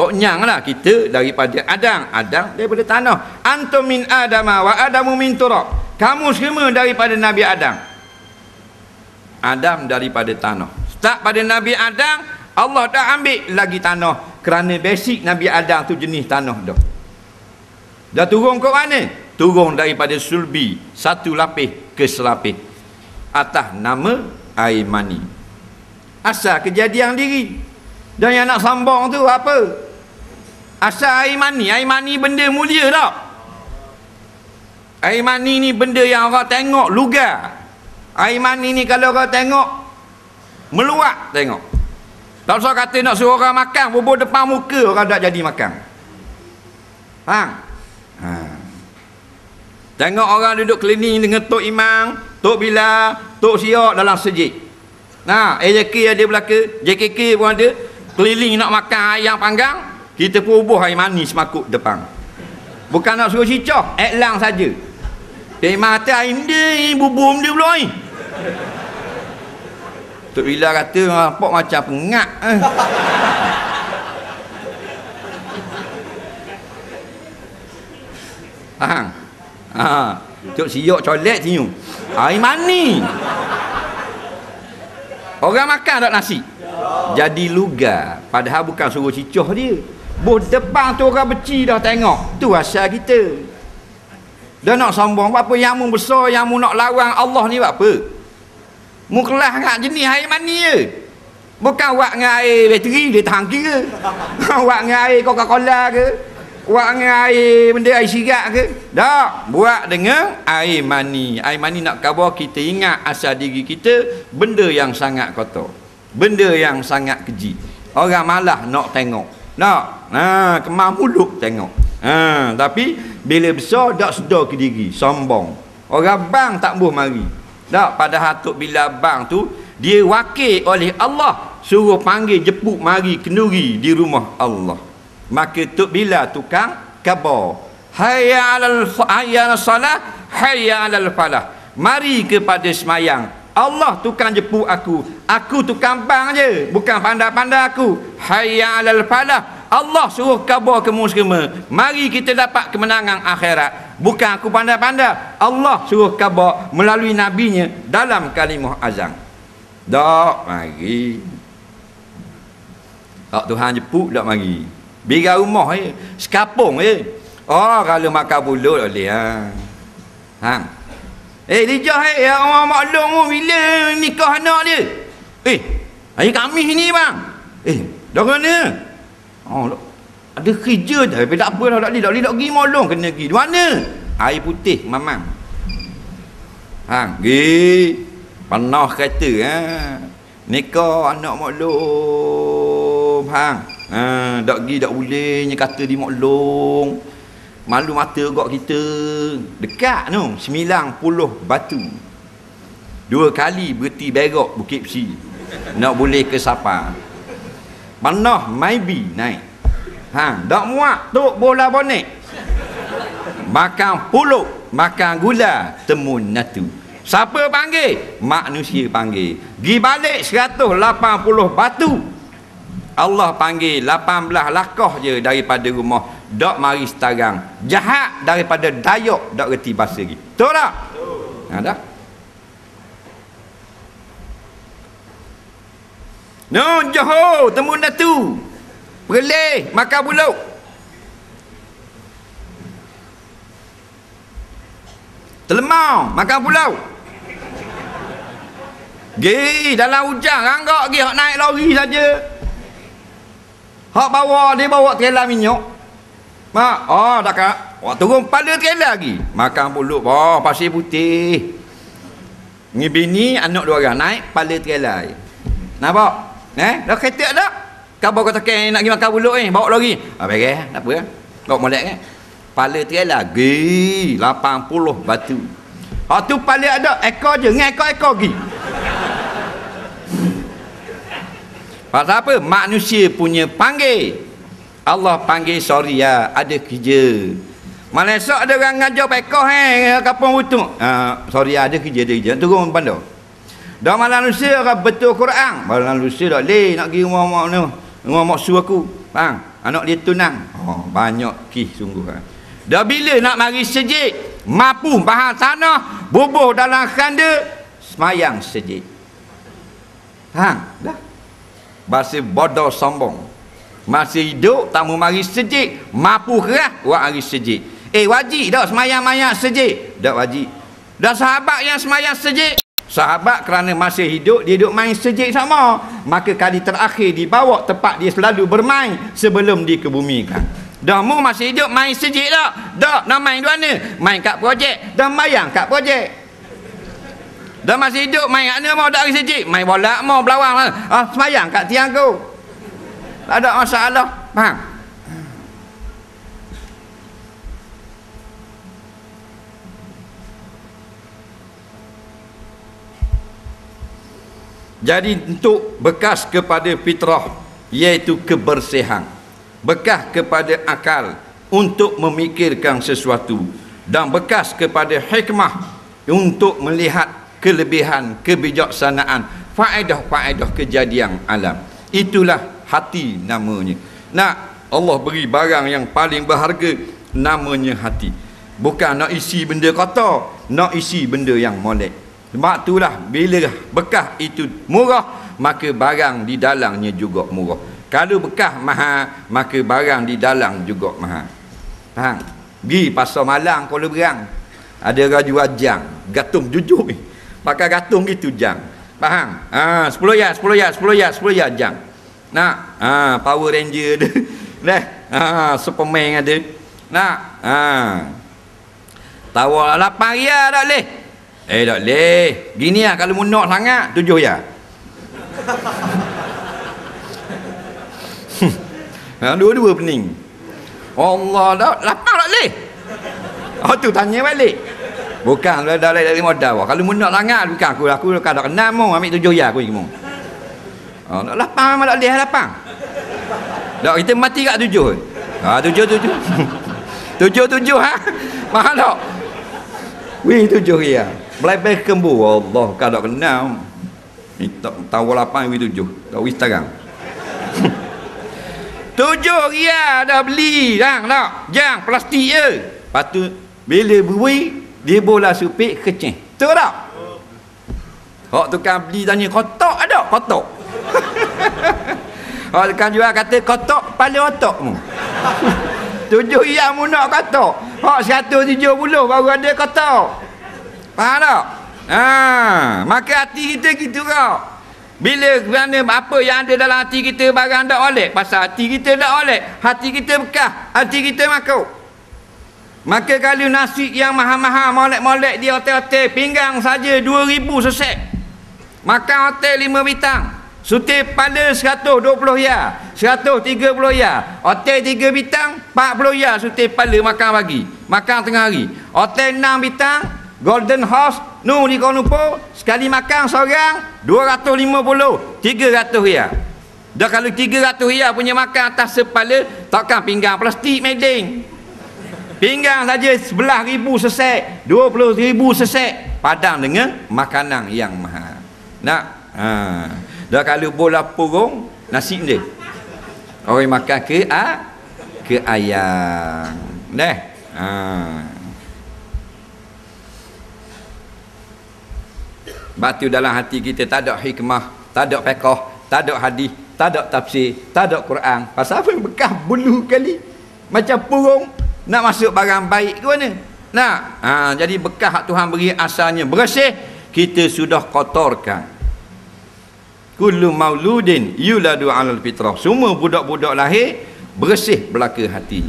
Tok nyang lah kita daripada Adam Adam daripada tanah antum min adama wa adamu min turab kamu semua daripada Nabi Adam Adam daripada tanah. Start pada Nabi Adam Allah dah ambil lagi tanah. Kerana basic Nabi Adam tu jenis tanah dah. Dah turun ke mana? Turun daripada sulbi satu lapis ke selapis. Atas nama air mani. Asal kejadian diri. Dan yang nak sambung tu apa? Asal air mani. Air mani benda mulia tak? Air mani ni benda yang orang tengok lugar air mani ni kalau orang tengok meluak tengok tak usah kata nak suruh orang makan bubur depan muka orang tak jadi makan faham ha. tengok orang duduk cleaning dengan Tok Imam Tok Bila, Tok Siok dalam sejik. Nah, AJK ada belaka, JKK pun ada. Keliling nak makan ayam panggang, kita pun ubuh air manis makuk depan. Bukan nak suruh cicah, eklang saja. Dari mata dia, bubur dia pula ni. Tok Bila kata, nampak macam pengak. Eh. Faham? Ha. Tok siok colek senyum. Air mani. Orang makan tak nasi? Jadi lugar. Padahal bukan suruh cicoh dia. Boh depan tu orang beci dah tengok. Tu asal kita. Dah nak sombong. Apa yang mu besar, yang mu nak lawan Allah ni apa? Mu kelas nak jenis air mani je. Bukan wak dengan air bateri dia tahan kira. wak dengan air Coca-Cola ke? buat dengan air benda air sirat ke tak buat dengan air mani air mani nak khabar kita ingat asal diri kita benda yang sangat kotor benda yang sangat keji orang malah nak tengok nak ha, kemah mulut tengok ha, tapi bila besar tak sedar ke diri sombong. Orang bang tak boleh mari. Tak pada hatuk bila bang tu dia wakil oleh Allah suruh panggil jepuk mari kenduri di rumah Allah. Maka tuk bila tukang kabar hayya alal hayya salah hayya alal falah. Mari kepada semayang. Allah tukang jepuk aku. Aku tukang bang je bukan pandai-pandai aku. Hayya alal falah Allah suruh kabar kamu semua mari kita dapat kemenangan akhirat Bukan aku pandai-pandai. Allah suruh khabar melalui nabinya dalam kalimah azan. Tak mari. Tak Tuhan jepuk tak mari. Biar rumah je. Sekapung je. Oh kalau makan pulut tak boleh ha. Ha. Eh lijah eh ya orang maklum oh, bila nikah anak dia. Eh hari Khamis ni bang. Eh dah kena. Oh ada kerja dah tapi tak apa dah tak boleh tak boleh tak pergi maklum kena pergi. Di mana? Air putih mamam. Ha, gi. Panah kata ha. Nikah anak maklum. Ha. Ha, tak pergi tak boleh kata di maklum. Malu mata gok kita. Dekat tu, 90 batu. Dua kali berhenti berok Bukit Besi. Nak boleh ke Sapa. Panah maybe naik. Ha, tak muak tok bola bonek. Makan puluk, makan gula, temun natu. Siapa panggil? Manusia panggil. Gi balik 180 batu. Allah panggil 18 lakah je daripada rumah. Dok mari setarang. Jahat daripada dayok dok reti bahasa lagi. Betul tak? Ha, dah. No, Johor, temun natu. Perleh, makan buluk. Telemau, makan pulau. Gi dalam hujan ranggak gi hak naik lori saja. Hak bawa dia bawa trailer minyak. Mak, oh dah kak. Wah turun pada trailer lagi. Makan pulut, oh pasir putih. Ni bini anak dua orang naik pada trailer. Nampak? Eh, dah kereta dah. Kau kata ke nak pergi makan pulut ni, bawa lagi. Ah beres, tak apa. Bawa molek kan. Pala trailer gi 80 batu. Hak tu pala ada ekor je, dengan ekor-ekor gi. Pasal apa? Manusia punya panggil. Allah panggil sorry ya, ada kerja. Malah esok ada orang ngajar pekoh eh, kapung utuk. Ah, sorry ya, ada kerja, ada kerja. Turun bandar. Dah malam lusa orang betul Quran. Malam lusa tak leh nak pergi rumah mak ni. Rumah mak su aku. Bang, anak dia tunang. Oh, banyak kih sungguh kan. Dah bila nak mari sejik, mampu bahan tanah, bubuh dalam khanda, semayang sejik. Ha, dah. Bahasa bodoh sombong. Masih hidup, tak mau mari sejik, mampu kerah, buat hari sejik. Eh, wajib dah semayang-mayang sejik. Dah wajib. Dah sahabat yang semayang sejik. Sahabat kerana masih hidup dia duduk main sejik sama Maka kali terakhir dibawa tempat dia selalu bermain Sebelum dikebumikan Dah mu masih hidup main sejik tak? Dah nak main mana? Main kat projek Dah bayang kat projek Dah masih hidup main kat mana mau tak sejik? Main bola mau belawang ah, Semayang kat tiang ku Tak ada masalah Faham? Jadi untuk bekas kepada fitrah iaitu kebersihan. Bekas kepada akal untuk memikirkan sesuatu dan bekas kepada hikmah untuk melihat kelebihan kebijaksanaan faedah-faedah kejadian alam. Itulah hati namanya. Nak Allah beri barang yang paling berharga namanya hati. Bukan nak isi benda kotor, nak isi benda yang molek. Sebab itulah bila bekas itu murah maka barang di dalamnya juga murah. Kalau bekas mahal maka barang di dalam juga mahal. Faham? Gi pasar malang Kuala Berang. Ada orang jual jang, gatung jujur ni. Pakai gatung gitu jang. Faham? Ha, 10 ya, 10 ya, 10 ya, 10 ya jang. Nak? Ha, Power Ranger ada. Dah. Ha, Superman ada. Nak? Ha. Tawar 8 ya tak leh. Eh tak leh. Gini lah kalau munok sangat tujuh ya. ha, dua-dua pening. Allah dah lapar tak leh. Oh tu tanya balik. Bukan dah dah dari modal. Kalau munok sangat bukan aku aku kada kena mu ambil tujuh ya aku mu. Oh nak lapar memang tak leh lapar. Dak kita mati kat tujuh. Ha tujuh tujuh. tujuh tujuh ha. Mahal tak? Wih tujuh ya. Belai kembu Allah kada kena. Minta tahu lapan wih tujuh. Tak wih sekarang. tujuh ya dah beli dah tak. Jang plastik je. Lepas tu Bila beri, dia bola supik kecing. Betul tak? Hak tukang beli tanya kotak ada? Kotak. Hak tukang jual kata kotak kepala otak mu. Tujuh yang mu nak kotak. Hak seratus tujuh puluh baru ada kotak. Faham tak? Ha, maka hati kita gitu kau. Bila kerana apa yang ada dalam hati kita barang tak oleh. Pasal hati kita tak oleh. Hati kita bekah. Hati kita makau. Maka kalau nasi yang mahal-mahal molek-molek di hotel-hotel pinggang saja 2000 sesek. Makan hotel 5 bintang. Suti pada 120 ya. 130 ya. Hotel 3 bintang 40 ya suti pada makan pagi. Makan tengah hari. Hotel 6 bintang Golden House Nu di Kuala Lumpur sekali makan seorang 250 300 ya. Dah kalau 300 ya punya makan atas sepala takkan pinggang plastik meding. Pinggang saja sebelah ribu sesek, 20 ribu sesek padang dengan makanan yang mahal. Nak? Ha. Dah kalau bola purung nasi dia. Orang makan ke a ke ayam. Dah. Ha. Batu dalam hati kita tak ada hikmah, tak ada fiqh, tak ada hadis, tak ada tafsir, tak ada Quran. Pasal apa bekas bulu kali? Macam purung nak masuk barang baik ke mana? Nak. Ha, jadi bekas hak Tuhan beri asalnya bersih, kita sudah kotorkan. Kullu mauludin yuladu 'alal fitrah. Semua budak-budak lahir bersih belaka hati.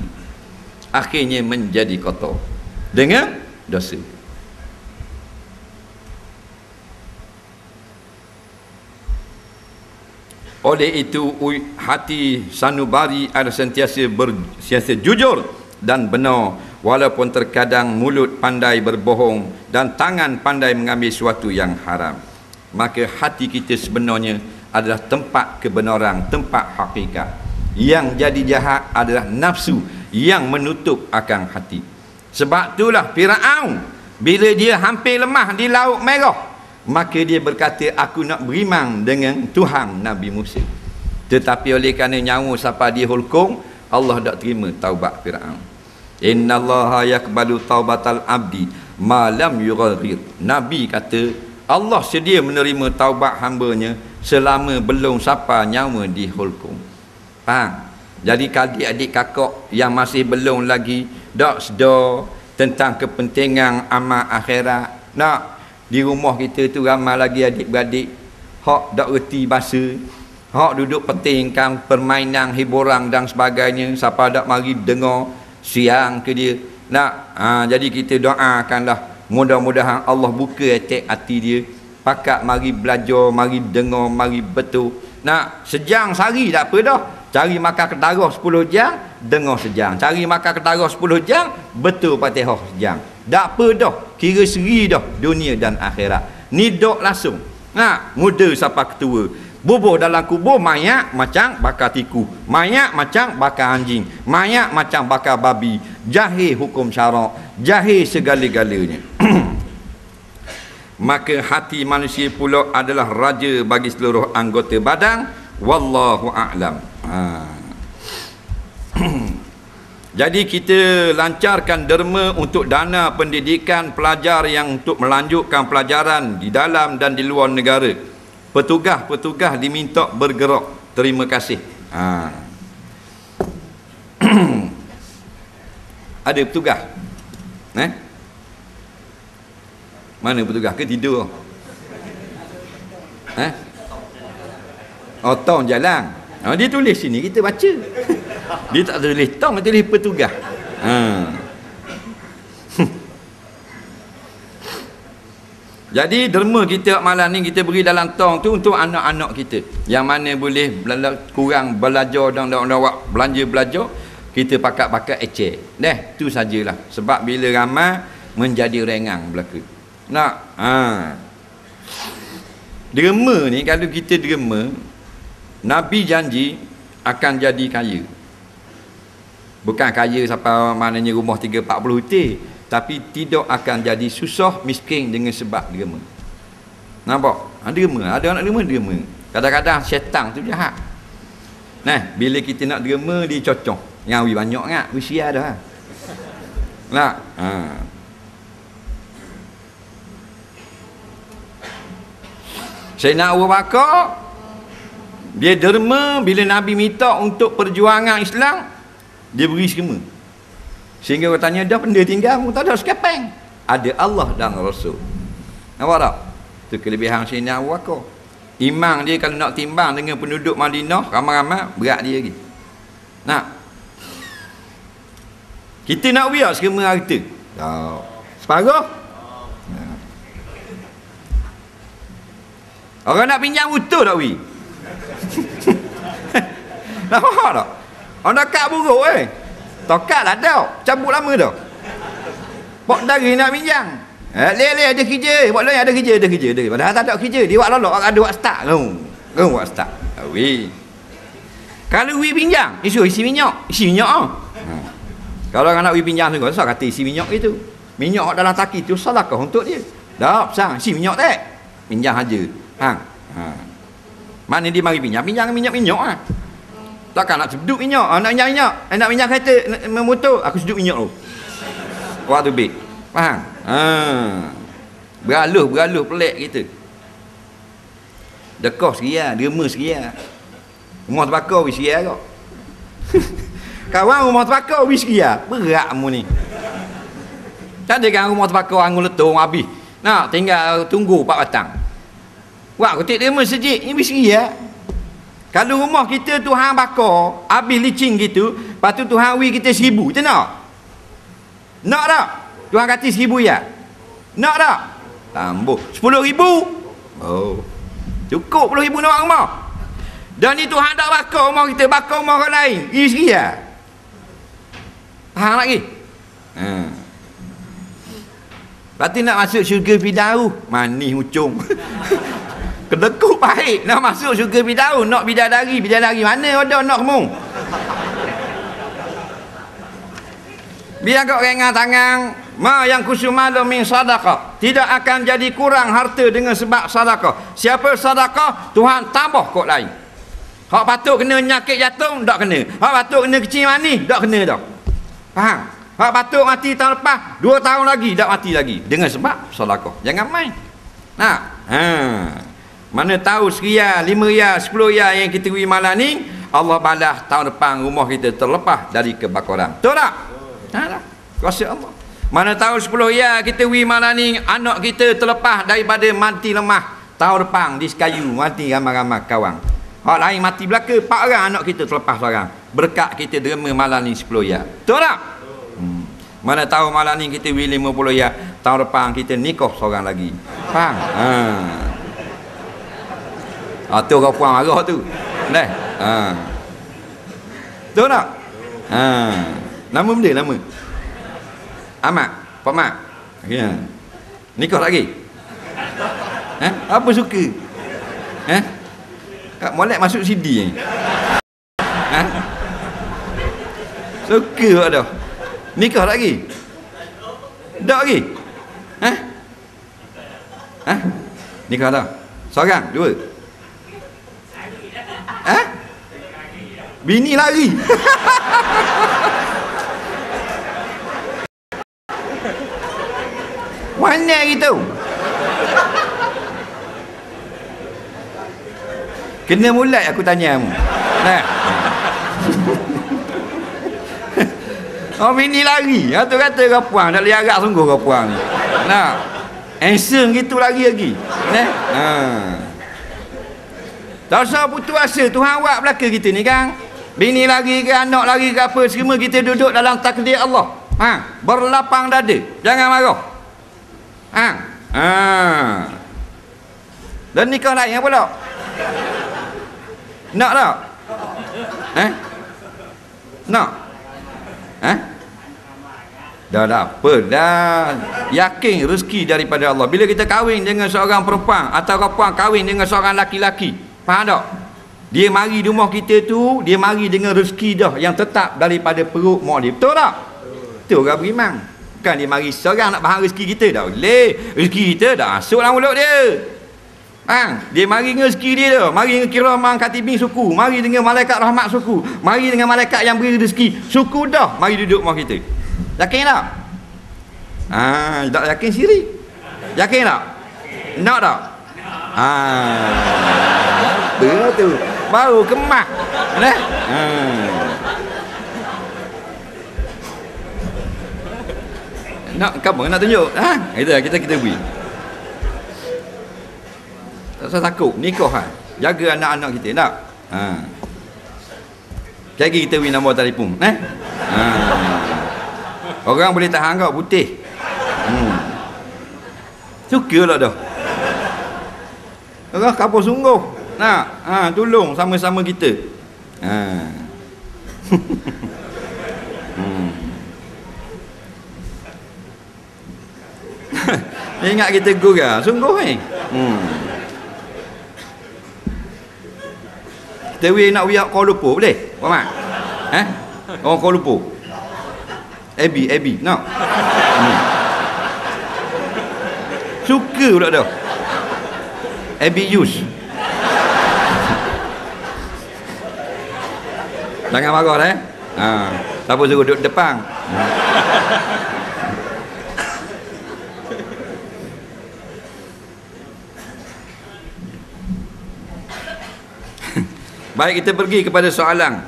Akhirnya menjadi kotor dengan dosa. Oleh itu hati sanubari ada sentiasa bersiasa jujur dan benar walaupun terkadang mulut pandai berbohong dan tangan pandai mengambil sesuatu yang haram. Maka hati kita sebenarnya adalah tempat kebenaran, tempat hakikat. Yang jadi jahat adalah nafsu yang menutup akan hati. Sebab itulah Firaun bila dia hampir lemah di laut merah maka dia berkata aku nak berimang dengan Tuhan Nabi Musa. Tetapi oleh kerana nyawa siapa dia hulkum Allah tak terima taubat Fir'aun. Innallaha yakbalu taubatal abdi malam yugharir Nabi kata Allah sedia menerima taubat hambanya selama belum siapa nyawa di hulkum faham? Jadi adik-adik kakak yang masih belum lagi tak sedar tentang kepentingan amal akhirat nak di rumah kita tu ramai lagi adik-beradik. Hak tak reti bahasa. Hak duduk petingkan permainan hiburan dan sebagainya. Siapa tak mari dengar siang ke dia. Nak ha, jadi kita doakanlah mudah-mudahan Allah buka etek hati dia. Pakat mari belajar mari dengar mari betul. Nak sejang sehari tak apa dah cari makan kedarah 10 jam dengar sejam. Cari makan kedarah 10 jam betul Fatihah sejam. Tak apa dah. Kira seri dah dunia dan akhirat. Ni dok langsung. Ha muda siapa ketua. Bubuh dalam kubur mayat macam bakar tiku. Mayat macam bakar anjing. Mayat macam bakar babi. Jahil hukum syarak. Jahil segala-galanya. Maka hati manusia pula adalah raja bagi seluruh anggota badan. Wallahu a'lam ha Jadi kita lancarkan derma untuk dana pendidikan pelajar yang untuk melanjutkan pelajaran di dalam dan di luar negara. Petugas-petugas diminta bergerak. Terima kasih. Ha. Ada petugas? Eh? Mana petugas ke tidur? Eh? Oh, tong jalan. Ha, dia tulis sini, kita baca. Dia tak tulis tong, dia tulis petugas. Ha. Jadi derma kita malam ni kita beri dalam tong tu untuk anak-anak kita. Yang mana boleh kurang belajar dan awak belanja belajar, kita pakat-pakat ecek. Deh, tu sajalah. Sebab bila ramai menjadi rengang belaka. Nak? Ha. Derma ni kalau kita derma, Nabi janji akan jadi kaya. Bukan kaya sampai maknanya rumah 3 40 hutih, tapi tidak akan jadi susah miskin dengan sebab derma. Nampak? Ada derma, ada anak derma, derma. Kadang-kadang syaitan tu jahat. Nah, bila kita nak derma dia cocok. Ngawi banyak ngak, usia dah. Nah, ha. Sayyidina Abu Bakar dia derma bila Nabi minta untuk perjuangan Islam dia beri semua sehingga orang tanya dah benda tinggal mu tak ada sekepeng. Ada Allah dan Rasul. Nampak tak? Itu kelebihan Sayyidina Abu Bakar. Imam dia kalau nak timbang dengan penduduk Madinah ramai-ramai berat dia lagi. Nak? Kita nak biar semua harta. Tak. Separuh? Orang nak pinjam betul tak wi nampak tak orang dekat buruk eh tokat lah dah cabut lama dah Pok dari nak pinjam Eh, leh ada kerja. Buat lain ada kerja, ada kerja. Ada. Padahal tak ada kerja. Dia buat lolok, ada buat start. Kau. Kau buat start. Wi. Kalau wi pinjam, isu isi minyak. Isi minyak ah. Ha. Kalau orang nak wi pinjam tu, saya kata isi minyak itu. Minyak dalam taki tu salahkah untuk dia? Dah, sang isi minyak tak? Pinjam aja. Ha. ha. Mana dia mari pinjam? Pinjam minyak-minyak ah. Takkan nak sedut minyak. Ah, nak minyak minyak. Eh, nak minyak kereta, nak motor, aku sedut minyak tu. Waktu big. Faham? Ha. Beraluh, beraluh pelik kita. Dekah seria, derma seria. Rumah terbakar wis seria kau. Kawan rumah terbakar wis seria. Berat mu ni. Tak ada kan rumah terbakar anggun letung habis. Nak tinggal tunggu pak batang. Wah, ketik derma sejik ni wis seria. Kalau rumah kita Tuhan bakar, habis licin gitu, lepas tu Tuhan wi kita seribu, macam nak? Nak tak? Tuhan kata seribu ya? Nak tak? Tambah. Sepuluh ribu? Oh. Cukup puluh ribu nak rumah. Dan ni Tuhan tak bakar rumah kita, bakar rumah orang lain. Ini sikit ya? Faham lagi? Ha. Lepas tu nak masuk syurga Fidau. Manis mucung. Kedekut baik. Nak masuk syurga Fidau. Nak bidadari. Bidadari mana ada nak kamu? Biar kau rengang tangan. Ma yang kusumalu min sadaqah. Tidak akan jadi kurang harta dengan sebab sadaqah. Siapa sadaqah? Tuhan tambah kok lain. Hak patut kena nyakit jantung Tak kena. Hak patut kena kecil manis Tak kena dah. Faham? Hak patut mati tahun lepas Dua tahun lagi Tak mati lagi. Dengan sebab sadaqah. Jangan main. Nah ha. Mana tahu seria Lima ya Sepuluh ya Yang kita beri malam ni Allah balas tahun depan rumah kita terlepas dari kebakaran Betul tak? Tak tak Kuasa Allah mana tahu 10 ya kita wi malam ni anak kita terlepas daripada mati lemah. Tahun depan di Sekayu mati ramai-ramai kawan. Hak lain mati belaka, pak orang anak kita terlepas seorang. Berkat kita derma malam ni 10 ya. Betul tak? Hmm. Mana tahu malam ni kita wi 50 ya, tahun depan kita nikah seorang lagi. Faham? Ha. Ah tu kau puan marah tu. Dah. Ha. Betul tak? Ha. Nama benda nama. Amat, Pak Mat. Ya. Nikah lagi? Eh? Apa suka? Eh? Kak molek masuk CD ni. Eh? Suka tak dah? Nikah lagi? Tak lagi? Eh? Eh? Nikah dah? Seorang? Dua? Eh? Bini lari? Mana gitu? Kena mulai aku tanya kamu. Nah. oh bini lari. Ha tu kata kau puang, nak liarak sungguh kau puang. Nah. Handsome gitu lagi lagi. Nah. Ha. Tak usah putus asa Tuhan buat belaka kita ni kan. Bini lagi ke anak lagi ke apa semua kita duduk dalam takdir Allah. Ha, berlapang dada. Jangan marah. Ha. Ha. Dan nikah lain apa tak? Nak tak? Eh? Nak? Eh? Dah dah apa dah yakin rezeki daripada Allah. Bila kita kahwin dengan seorang perempuan atau perempuan kahwin dengan seorang laki-laki, faham tak? Dia mari di rumah kita tu, dia mari dengan rezeki dah yang tetap daripada perut mak dia. Betul tak? Betul orang beriman. Bukan dia mari seorang nak faham rezeki kita dah boleh. Rezeki kita dah masuk dalam mulut dia. Ha, dia mari dengan rezeki dia tu. Mari dengan kiramah katibin suku. Mari dengan malaikat rahmat suku. Mari dengan malaikat yang beri rezeki. Suku dah. Mari duduk rumah kita. Yakin tak? Ha, tak yakin siri. Yakin tak? Nak tak? Ha. Apa tu? Baru kemah. Nah. Ha. Nak kamu nak tunjuk? Ha? Kita kita kita beri. Tak usah takut, nikah ha. Jaga anak-anak kita nak. Ha. Lagi kita beri nombor telefon, eh? Ha. Orang boleh tahan kau putih. Hmm. Suka lah dah. Orang kapal sungguh. Nak, ha, tolong sama-sama kita. Ha. hmm. Ingat kita gurau, sungguh ni. Hmm. Kita nak wiak Kuala Lumpur boleh? Muhammad? Eh? Orang Kuala Lumpur. Abi, Abi, nak? Hmm. Suka pula dah. Abi Yus. Jangan marah eh. Ha. Siapa suruh duduk depan? Ha. Baik kita pergi kepada soalan.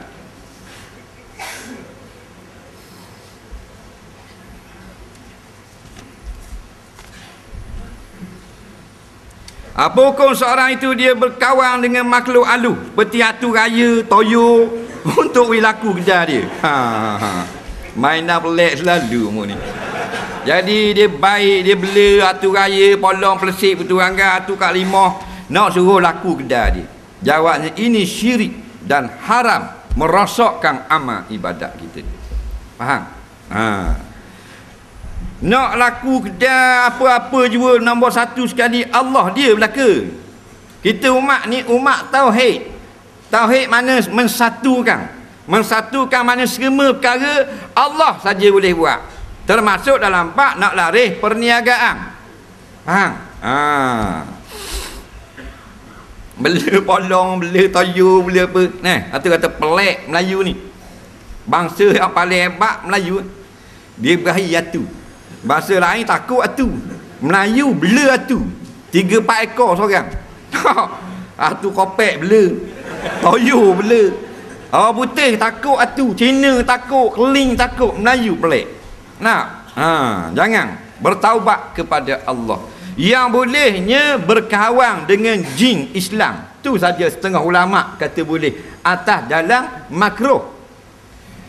Apa hukum seorang itu dia berkawan dengan makhluk alu seperti hatu raya, toyo untuk wilaku kerja dia. Ha, ha. Mainan pelik selalu mu ni. Jadi dia baik dia bela hatu raya, polong pelesik betul angga hatu kak limah nak suruh laku kerja dia. Jawabnya ini syirik dan haram merosakkan amal ibadat kita. Faham? Ha. Nak laku kedai apa-apa jua nombor satu sekali Allah dia belaka. Kita umat ni umat tauhid. Tauhid mana mensatukan. Mensatukan mana semua perkara Allah saja boleh buat. Termasuk dalam bab nak laris perniagaan. Faham? Ha. Bela polong, bela toyo, bela apa. Nah, atau kata pelek Melayu ni. Bangsa yang paling hebat Melayu. Dia berahi atu. Bahasa lain takut atu. Melayu bela atu. Tiga empat ekor seorang. atu kopek bela. Toyo bela. Orang putih takut atu. Cina takut. Keling takut. Melayu pelik. Nak? Ha, jangan. Bertaubat kepada Allah. Yang bolehnya berkawan dengan jin Islam. Tu saja setengah ulama kata boleh. Atas dalam makruh.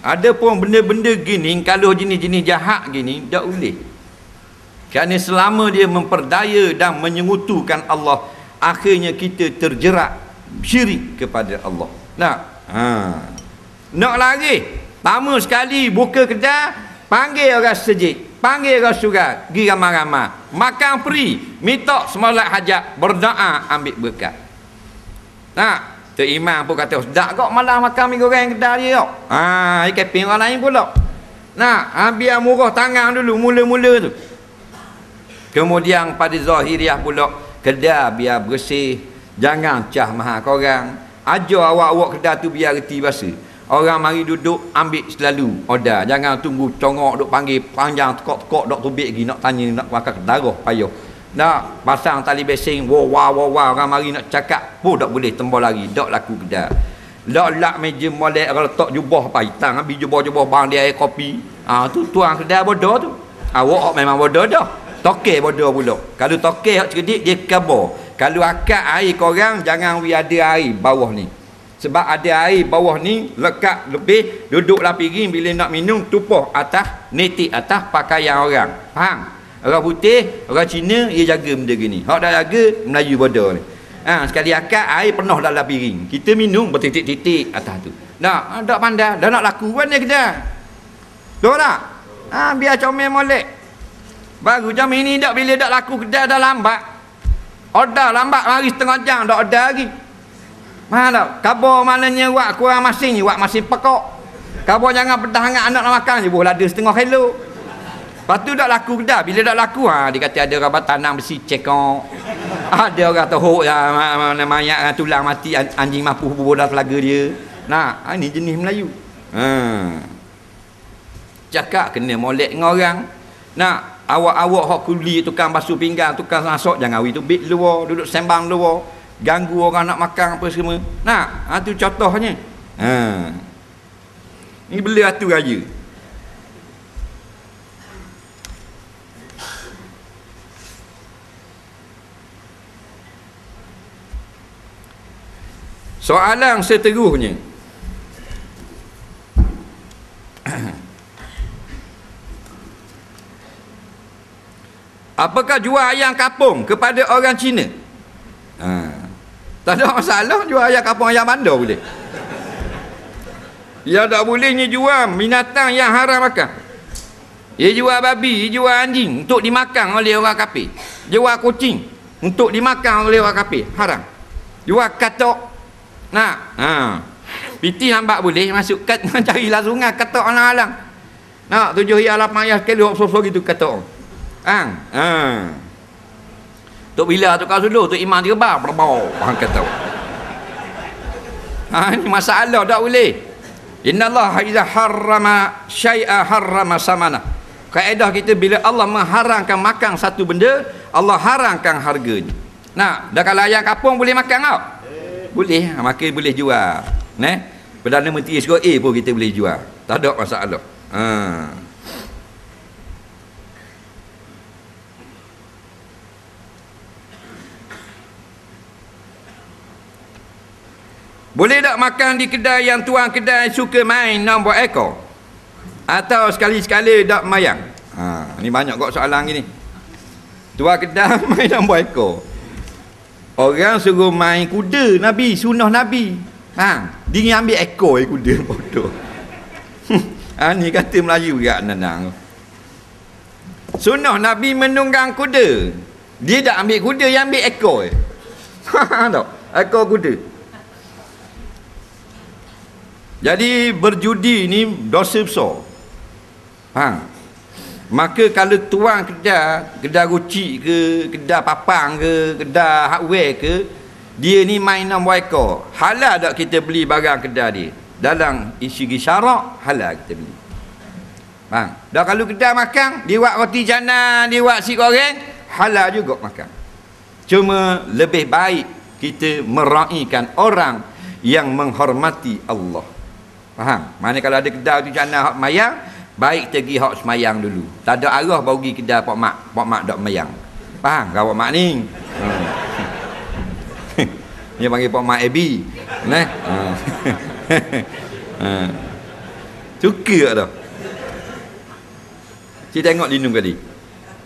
Ada pun benda-benda gini kalau jenis-jenis jahat gini tak boleh. Kerana selama dia memperdaya dan menyekutukan Allah, akhirnya kita terjerat syirik kepada Allah. Nak? Ha. Nak lagi? Pertama sekali buka kedai, panggil orang sejik, panggil orang surat, pergi ramai-ramai. Makan free, minta semalat hajat, berdoa ambil berkat. Nak? Tok Imam pun kata sedap kok malah makan mi goreng kedai dia kok. Ha, ikan ping orang lain pula. Ha, biar murah tangan dulu mula-mula tu. Kemudian pada zahiriah pula kedai biar bersih, jangan cah mahal korang. Ajar awak-awak kedai tu biar reti bahasa. Orang mari duduk ambil selalu order. Jangan tunggu congok duk panggil panjang tekok-tekok dok tubik lagi nak tanya nak makan darah payah. Nak pasang tali besing wow wow wow wow orang mari nak cakap pun tak boleh tembak lagi. Tak laku kedai. Lak lak meja molek kalau letak jubah apa hitam ambil jubah-jubah bang dia air kopi. Ah ha, tu tuang kedai bodoh tu. Awak memang bodoh dah. Tokek bodoh pula. Kalau tokek hak cerdik dia kabar. Kalau akak air korang jangan wi ada air bawah ni. Sebab ada air bawah ni lekat lebih duduklah piring bila nak minum tumpah atas netik atas pakaian orang. Faham? Orang putih, orang Cina dia jaga benda gini. Hak dah jaga Melayu bodoh ni. Ha, sekali akak air penuh dalam piring. Kita minum bertitik-titik atas tu. Nak, tak pandai. Dah nak laku kan dia kita. Tahu tak? Ha, biar comel molek. Baru jam ini dak bila dak laku kedai dah lambat. Order lambat mari setengah jam dak order lagi. Mana Kabar maknanya wak kurang masing wak masing pekok. Kabar jangan pedah hangat anak nak makan je, boleh ada setengah kilo. Lepas tu dak laku kedai, bila dak laku ha dia kata ada orang tanam besi cekok. Ada orang teruk ya mana mayat tulang mati anjing mampu bodas telaga dia. Nah, ha, ni jenis Melayu. Ha. Cakap kena molek dengan orang. Nak awak-awak hok kuli tukang basuh pinggang, tukang masuk jangan awi tu bit luar, duduk sembang luar, ganggu orang nak makan apa semua. Nak, ha tu contohnya. Ha. Ini bela atu raya. Soalan seterusnya. Apakah jual ayam kapung kepada orang Cina? Ha. Tak ada masalah jual ayam kapung ayam bandar boleh. Ya tak bolehnya jual binatang yang haram makan. Dia jual babi, dia jual anjing untuk dimakan oleh orang kafir. Jual kucing untuk dimakan oleh orang kafir. Haram. Jual katok. Nak. Ha. Piti nampak boleh masuk kat carilah sungai katok alang-alang. Nak tujuh ya lapan ayah sekali sok-sok gitu katok. Hang. Ha. Tok bila tu kau suluh tu imam dia bar berbau hang kata. Ha ni masalah tak boleh. Inna Allah iza harrama syai'a harrama samana. Kaedah kita bila Allah mengharamkan makan satu benda, Allah haramkan harganya. Nah, dah kalau ayam kapung boleh makan tau? Boleh, ha, maka boleh jual. Neh. Perdana Menteri A pun kita boleh jual. Tak ada masalah. Ha. Boleh tak makan di kedai yang tuan kedai suka main nombor ekor? Atau sekali-sekali tak mayang? Ha, ni banyak kok soalan gini. Tuan kedai main nombor ekor. Orang suruh main kuda Nabi, sunnah Nabi. Ha, dia ambil ekor eh, kuda bodoh. ha, ni kata Melayu juga nenang. Sunnah Nabi menunggang kuda. Dia tak ambil kuda, yang ambil ekor. Eh. Ekor kuda. Jadi berjudi ni dosa besar. Ha. Maka kalau tuan kedai, kedai rucik ke, kedai papang ke, kedai hardware ke, dia ni main nombor ekor. Halal tak kita beli barang kedai dia? Dalam segi syarak, halal kita beli. Ha. Dah kalau kedai makan, dia buat roti jana, dia buat si goreng, halal juga makan. Cuma lebih baik kita meraihkan orang yang menghormati Allah. Faham? Mana kalau ada kedai tu jana hak mayang, baik pergi hak semayang dulu. Tak ada arah baru pergi kedai pak mak, pak mak dak mayang. Faham? Kau pak mak ni. Hmm. Dia panggil pak mak Abi. Nah. Tak dah? Cik tengok lindung tadi.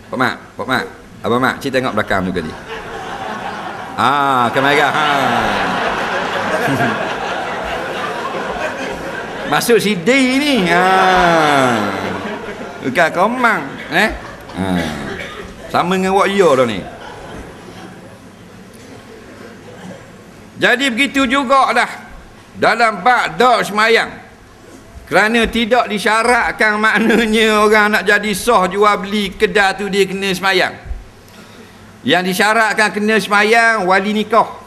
Pak mak, pak mak. Abang mak, cik tengok belakang tu tadi. Ah, kamera. Ha. Masuk CD ni. Ha. Bukan komang, eh? Ha. Sama dengan wak yo dah ni. Jadi begitu juga dah dalam bab dak semayang. Kerana tidak disyaratkan maknanya orang nak jadi sah jual beli kedai tu dia kena semayang. Yang disyaratkan kena semayang wali nikah.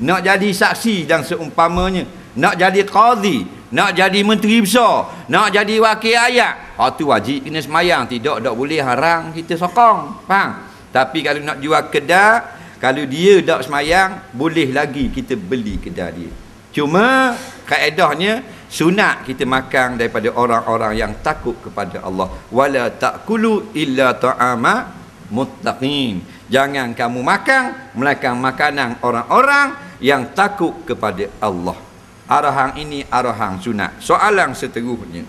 Nak jadi saksi dan seumpamanya. Nak jadi qadhi, nak jadi menteri besar, nak jadi wakil ayat. Ha tu wajib kena semayang, tidak tak boleh harang kita sokong. Faham? Tapi kalau nak jual kedai, kalau dia tak semayang, boleh lagi kita beli kedai dia. Cuma kaedahnya sunat kita makan daripada orang-orang yang takut kepada Allah. Wala takulu illa ta'ama muttaqin. Jangan kamu makan melainkan makanan orang-orang yang takut kepada Allah. Arahan ini arahan sunat. Soalan seterusnya.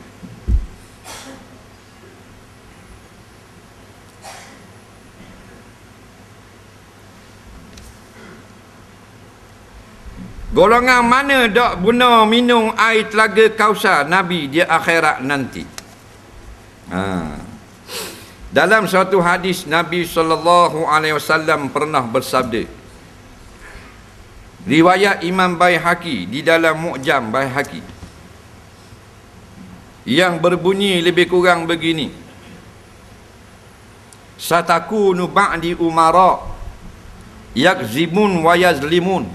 Golongan mana dak guna minum air telaga kausar Nabi di akhirat nanti. Ha. Dalam suatu hadis Nabi sallallahu alaihi wasallam pernah bersabda. Riwayat Imam Baihaqi di dalam Mu'jam Baihaqi. Yang berbunyi lebih kurang begini. Satakunu ba'di umara yakzimun wa yazlimun.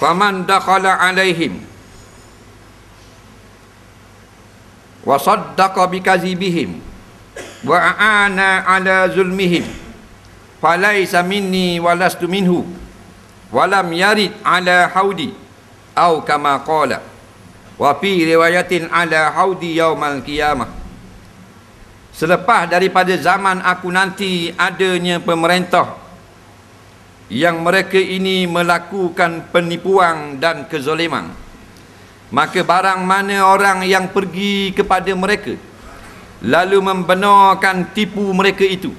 Faman dakhala alaihim. Wa saddaqa bikazibihim wa aana ala zulmihim falaysa minni walastu minhu. Walam yarid ala haudi au kama qala. Wa fi riwayatin ala haudi yaumal qiyamah. Selepas daripada zaman aku nanti adanya pemerintah yang mereka ini melakukan penipuan dan kezoliman maka barang mana orang yang pergi kepada mereka lalu membenarkan tipu mereka itu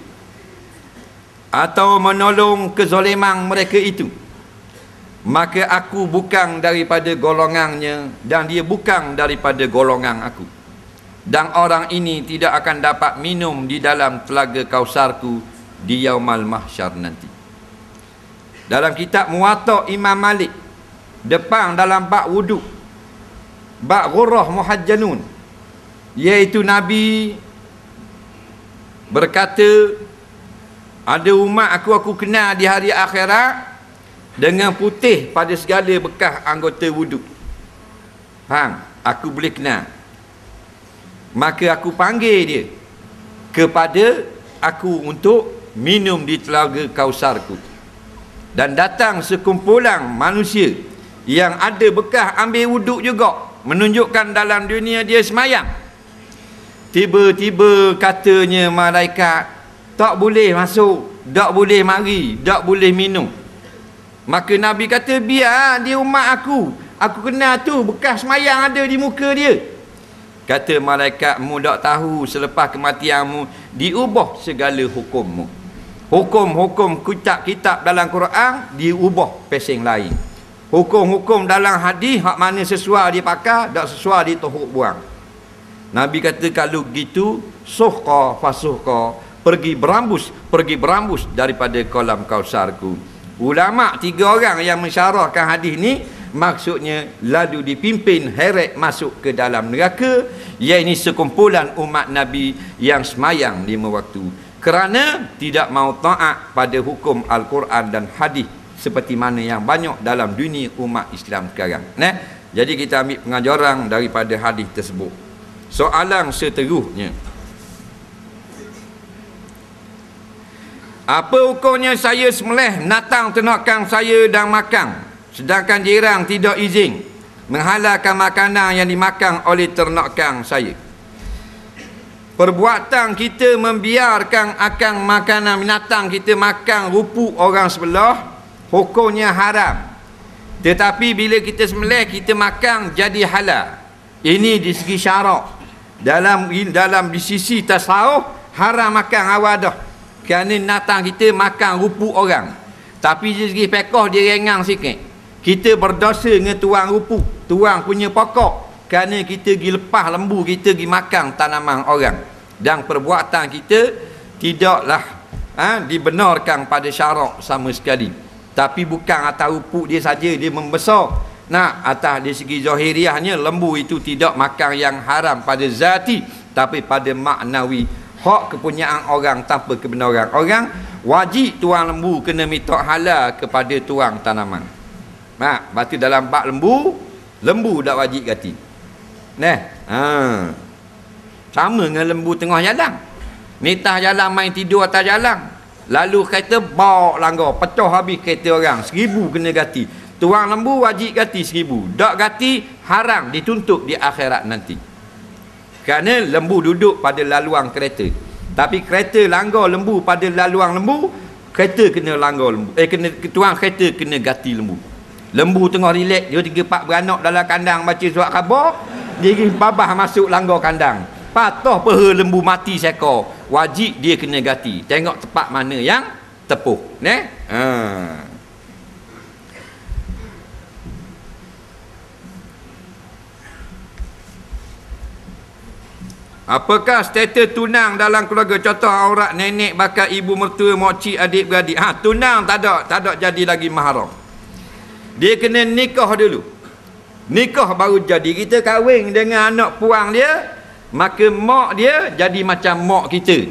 atau menolong kezoliman mereka itu. Maka aku bukan daripada golongannya dan dia bukan daripada golongan aku. Dan orang ini tidak akan dapat minum di dalam telaga kausarku di yaumal mahsyar nanti. Dalam kitab muwatta Imam Malik depan dalam bab wuduk bab ghurrah muhajjanun iaitu Nabi berkata ada umat aku aku kenal di hari akhirat dengan putih pada segala bekas anggota wuduk faham? Aku boleh kenal. Maka aku panggil dia kepada aku untuk minum di telaga kausarku. Dan datang sekumpulan manusia yang ada bekas ambil wuduk juga menunjukkan dalam dunia dia semayang. Tiba-tiba katanya malaikat tak boleh masuk tak boleh mari tak boleh minum. Maka Nabi kata biar dia umat aku. Aku kenal tu bekas semayang ada di muka dia. Kata malaikatmu tak tahu selepas kematianmu diubah segala hukummu. Hukum-hukum kitab-kitab dalam Quran diubah pesing lain. Hukum-hukum dalam hadis hak mana sesuai dia pakai tak sesuai dia tohuk buang. Nabi kata kalau gitu suhqa fasuhqa pergi berambus pergi berambus daripada kolam kausarku ulama tiga orang yang mensyarahkan hadis ni maksudnya lalu dipimpin heret masuk ke dalam neraka iaitu sekumpulan umat Nabi yang semayang lima waktu kerana tidak mau taat pada hukum Al-Quran dan hadis seperti mana yang banyak dalam dunia umat Islam sekarang. Nah, jadi kita ambil pengajaran daripada hadis tersebut. Soalan seterusnya. Apa hukumnya saya semelih natang ternakan saya dan makan sedangkan jiran tidak izin menghalalkan makanan yang dimakan oleh ternakan saya? perbuatan kita membiarkan akan makanan binatang kita makan rupuk orang sebelah hukumnya haram. Tetapi bila kita sembelih kita makan jadi halal. Ini di segi syarak. Dalam dalam di sisi tasawuf haram makan awadah kerana binatang kita makan rupuk orang. Tapi di segi fiqh dia rengang sikit. Kita berdosa dengan tuang rupuk. Tuang punya pokok. Kerana kita pergi lepas lembu kita pergi makan tanaman orang. Dan perbuatan kita tidaklah ha, dibenarkan pada syarak sama sekali. Tapi bukan atas upuk dia saja dia membesar. Nak atas di segi zahiriahnya lembu itu tidak makan yang haram pada zati tapi pada maknawi hak kepunyaan orang tanpa kebenaran orang wajib tuang lembu kena minta halal kepada tuang tanaman Mak, berarti dalam bak lembu lembu tak wajib gati nah ha sama dengan lembu tengah jalan. Mitah jalan main tidur atas jalan. Lalu kereta bawa langgar. Pecah habis kereta orang. Seribu kena gati. Tuang lembu wajib gati seribu. Tak gati haram dituntut di akhirat nanti. Kerana lembu duduk pada laluan kereta. Tapi kereta langgar lembu pada laluan lembu. Kereta kena langgar lembu. Eh, kena, tuang kereta kena gati lembu. Lembu tengah relax. Dia tiga empat beranak dalam kandang baca surat khabar. Dia babah masuk langgar kandang patah peha lembu mati seekor wajib dia kena gati tengok tempat mana yang tepuh ne ha Apakah status tunang dalam keluarga? Contoh aurat nenek bakal ibu mertua moci adik beradik. Ha tunang tak ada tak ada jadi lagi mahram. Dia kena nikah dulu. Nikah baru jadi. Kita kahwin dengan anak puang dia maka mak dia jadi macam mak kita.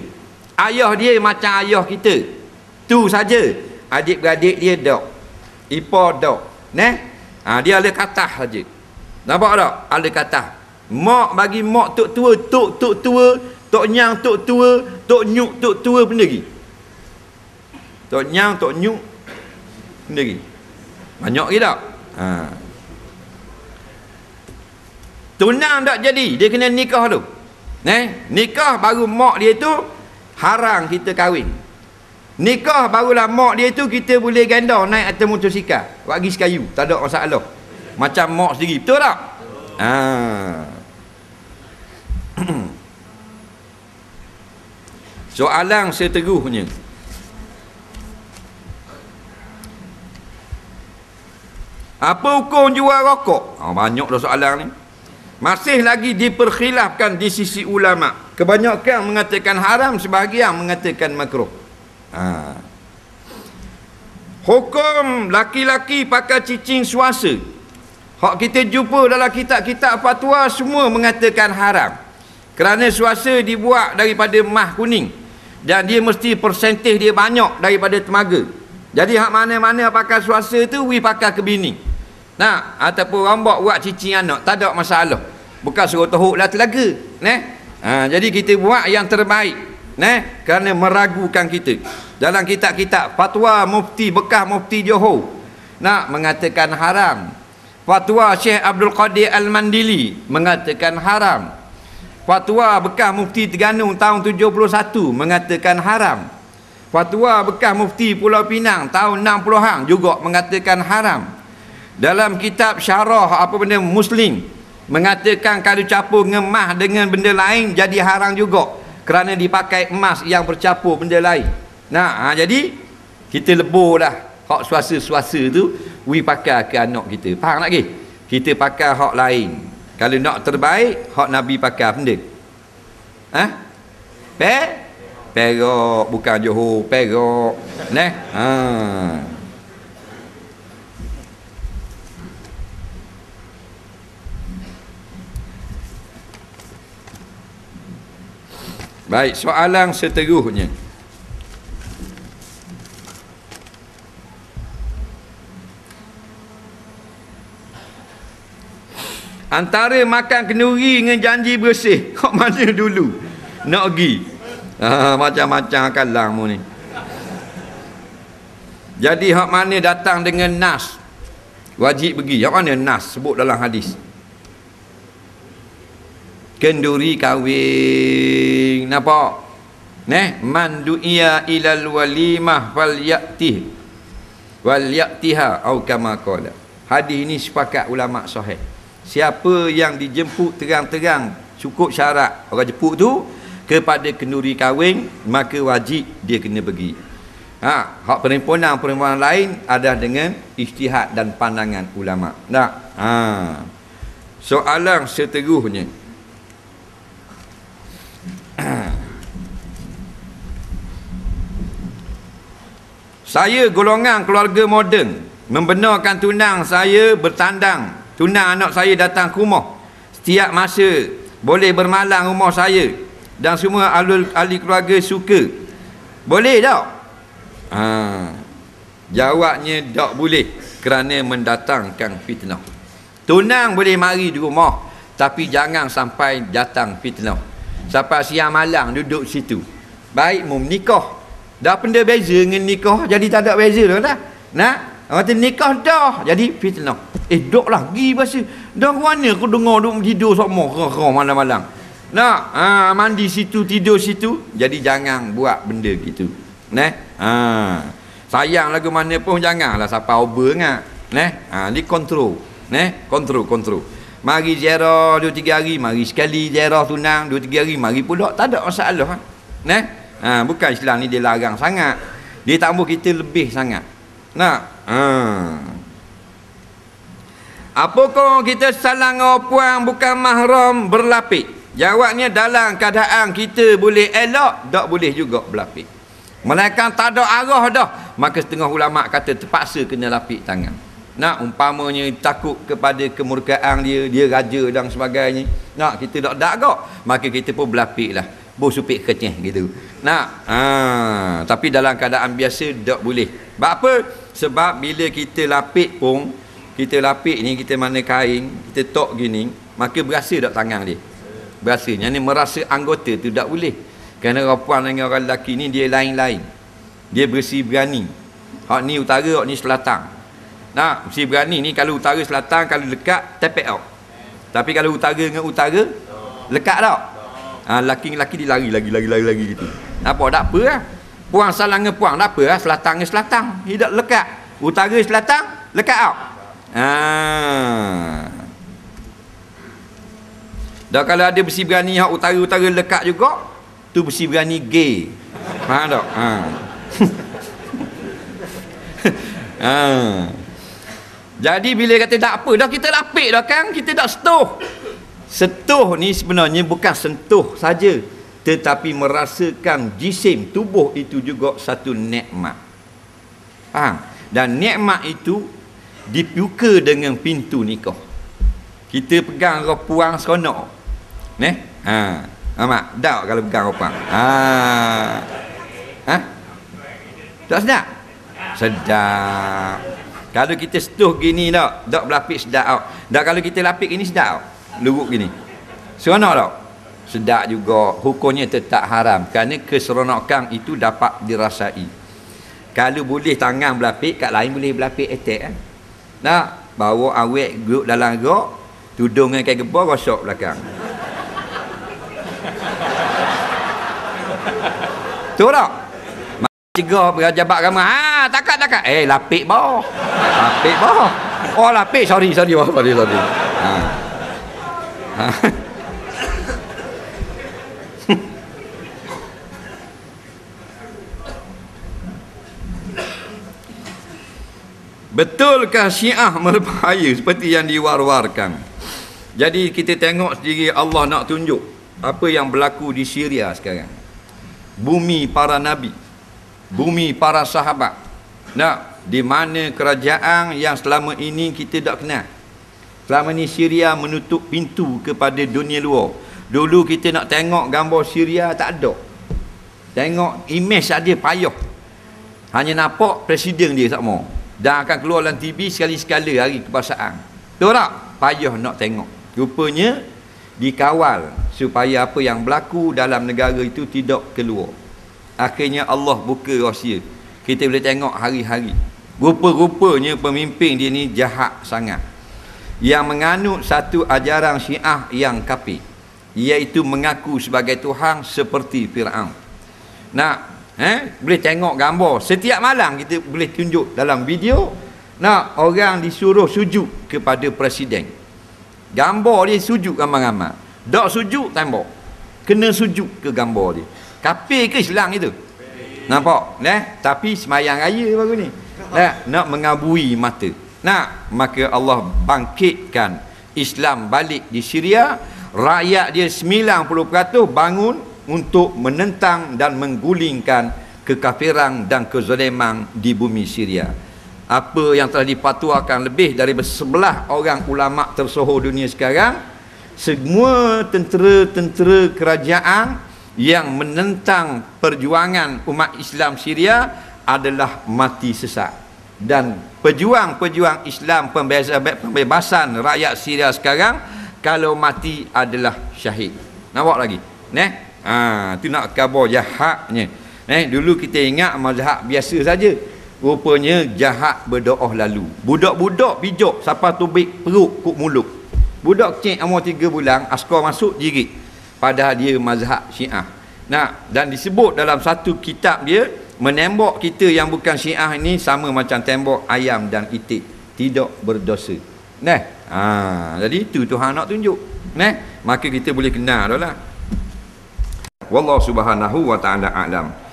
Ayah dia macam ayah kita. Tu saja. Adik-beradik dia dok. Ipar dok. Neh? Ha, dia ada kata saja. Nampak tak? Ada kata Mak bagi mak tok tua, tok tok tua, tok nyang tok tua, tok nyuk tok tua benda lagi. Tok nyang, tok nyuk benda lagi. Banyak ke tak? Ha. Tunang tak jadi, dia kena nikah tu. Eh, nikah baru mak dia tu haram kita kahwin. Nikah barulah mak dia tu kita boleh ganda naik atas motosikal. Bagi sekayu, tak ada masalah. Macam mak sendiri, betul tak? Ha. Soalan seterusnya. Apa hukum jual rokok? Oh, banyak dah soalan ni. Masih lagi diperkhilafkan di sisi ulama. Kebanyakan mengatakan haram, sebahagian mengatakan makruh. Ha. Hukum laki-laki pakai cicing suasa. Hak kita jumpa dalam kitab-kitab fatwa semua mengatakan haram. Kerana suasa dibuat daripada mah kuning. Dan dia mesti persentif dia banyak daripada temaga. Jadi hak mana-mana pakai suasa tu, we pakai ke bini. Nah, ataupun rambak buat cicing anak, tak ada masalah. Bukan suruh teruk lah telaga. Nah, ha, jadi kita buat yang terbaik. Nah, kerana meragukan kita. Dalam kitab-kitab fatwa mufti bekas mufti Johor nak mengatakan haram. Fatwa Syekh Abdul Qadir Al-Mandili mengatakan haram. Fatwa bekas mufti Terengganu tahun 71 mengatakan haram. Fatwa bekas mufti Pulau Pinang tahun 60-an juga mengatakan haram. Dalam kitab syarah apa benda Muslim mengatakan kalau campur ngemah dengan benda lain jadi haram juga kerana dipakai emas yang bercampur benda lain. Nah, ha, jadi kita lebur dah hak suasa-suasa tu we pakai ke anak kita. Faham tak ke? Kita pakai hak lain. Kalau nak terbaik, hak Nabi pakai benda. Ha? Pe? Perak bukan Johor, perak. Neh. Ha. Baik, soalan seterusnya. Antara makan kenduri dengan janji bersih, kok mana dulu? Nak pergi. Ha, macam-macam kalang mu ni. Jadi hak mana datang dengan nas? Wajib pergi. Hak mana nas sebut dalam hadis? Kenduri kahwin. Nampak? Neh, man du'iya ilal walimah fal ya'tih. Wal ya'tiha au kama qala. Hadis ini sepakat ulama sahih. Siapa yang dijemput terang-terang cukup syarat orang jemput tu kepada kenduri kahwin maka wajib dia kena pergi. Ha, hak perempuan-perempuan lain ada dengan ijtihad dan pandangan ulama. Tak? Ha. Soalan seterusnya. Saya golongan keluarga moden membenarkan tunang saya bertandang tunang anak saya datang ke rumah. Setiap masa boleh bermalang rumah saya. Dan semua ahli, ahli keluarga suka. Boleh tak? Ha. jawabnya tak boleh kerana mendatangkan fitnah. Tunang boleh mari di rumah tapi jangan sampai datang fitnah. Sampai siang malam duduk situ. Baik mu nikah. Dah benda beza dengan nikah jadi tak ada beza tak? Nak kata nikah dah jadi fitnah. Eh dok lah pergi pasal. Dah mana aku dengar duk tidur sama kau malam-malam. Nak ha, mandi situ tidur situ jadi jangan buat benda gitu. Neh. Ha. Sayang lagu mana pun janganlah siapa over ngak. Neh. Ha ni kontrol. Neh, kontrol kontrol. Mari ziarah 2 3 hari, mari sekali ziarah tunang 2 3 hari, mari pula tak ada masalah. Ha. Ha bukan Islam ni dia larang sangat. Dia tak kita lebih sangat. Nak Ha. Apakah kita salang orang puan bukan mahram berlapik? Jawabnya dalam keadaan kita boleh elok, tak boleh juga berlapik. Melainkan tak ada arah dah. Maka setengah ulama kata terpaksa kena lapik tangan. Nak umpamanya takut kepada kemurkaan dia, dia raja dan sebagainya. Nak kita tak ada agak. Maka kita pun berlapik lah. Bosupik kecih gitu. Nak, ha, tapi dalam keadaan biasa tak boleh. Sebab apa? Sebab bila kita lapik pun kita lapik ni kita mana kain kita tok gini maka berasa tak tangan dia. Berasa yang ni merasa anggota tu tak boleh. Kerana orang puan dengan orang lelaki ni dia lain-lain. Dia bersih berani. Hak ni utara hak ni selatan. Nah bersih berani ni kalau utara selatan kalau dekat tepek out tapi kalau utara dengan utara lekat tak ha, lelaki-lelaki dia lari lagi lagi lagi lagi gitu apa tak apa lah puang salang dengan puang tak apa lah selatan dengan selatan tidak lekat utara selatan lekat out ha. Dan kalau ada besi berani hak utara-utara lekat juga, tu besi berani gay. Faham tak? Ha. ha. Jadi bila kata tak apa, dah kita lapik dah kan, kita tak setuh. Setuh ni sebenarnya bukan sentuh saja, tetapi merasakan jisim tubuh itu juga satu nikmat. Faham? Dan nikmat itu dibuka dengan pintu nikah. Kita pegang ropuang seronok. Neh? Ha. Amak, dak kalau pegang ropuang. Ha. Ha? Tak sedap? Sedap. Kalau kita setuh gini tak, tak berlapik sedap. Dak kalau kita lapik ini sedap. Luruk gini. Seronok tak? Sedap juga. Hukumnya tetap haram. Kerana keseronokan itu dapat dirasai. Kalau boleh tangan berlapik, kat lain boleh berlapik attack kan? Nak bawa awet group dalam gok, tudung dengan kain gebor gosok belakang. Tu tak? Cegah pejabat ramai. Ha, takat takat. Eh, lapik bawah. Lapik bawah. Oh, lapik. Sorry, sorry. Sorry, sorry. Ha. Ha. Betulkah syiah berbahaya seperti yang diwar-warkan? Jadi kita tengok sendiri Allah nak tunjuk apa yang berlaku di Syria sekarang. Bumi para nabi, bumi para sahabat. Nak di mana kerajaan yang selama ini kita tak kenal. Selama ni Syria menutup pintu kepada dunia luar. Dulu kita nak tengok gambar Syria tak ada. Tengok image ada payah. Hanya nampak presiden dia tak mau dan akan keluar dalam TV sekali-sekala hari kebasaan. Tahu tak? Payah nak tengok. Rupanya dikawal supaya apa yang berlaku dalam negara itu tidak keluar. Akhirnya Allah buka rahsia. Kita boleh tengok hari-hari. Rupa-rupanya pemimpin dia ni jahat sangat. Yang menganut satu ajaran syiah yang kafir. Iaitu mengaku sebagai Tuhan seperti Fir'aun. Nak Eh, boleh tengok gambar. Setiap malam kita boleh tunjuk dalam video. Nak orang disuruh sujud kepada presiden. Gambar dia sujud ramai-ramai. Tak sujud tembok. Kena sujud ke gambar dia. Kapir ke Islam itu? Nampak? Nah, tapi semayang raya baru ni. Nah, nak mengabui mata. Nah, maka Allah bangkitkan Islam balik di Syria. Rakyat dia 90% bangun untuk menentang dan menggulingkan kekafiran dan kezaliman di bumi Syria. Apa yang telah dipatuakan lebih dari sebelah orang ulama tersohor dunia sekarang, semua tentera-tentera kerajaan yang menentang perjuangan umat Islam Syria adalah mati sesat. Dan pejuang-pejuang Islam pembebasan rakyat Syria sekarang kalau mati adalah syahid. Nampak lagi? Neh? Ha, tu nak khabar jahatnya. Eh, dulu kita ingat mazhab biasa saja. Rupanya jahat berdoa lalu. Budak-budak pijak siapa tubik perut kuk mulut. Budak kecil umur 3 bulan askar masuk jirit. Padahal dia mazhab Syiah. Nah, dan disebut dalam satu kitab dia menembak kita yang bukan Syiah ini sama macam tembak ayam dan itik, tidak berdosa. Nah, ha, jadi itu Tuhan nak tunjuk. Nah, maka kita boleh kenal dah lah. Wallahu subhanahu wa ta'ala a'lam.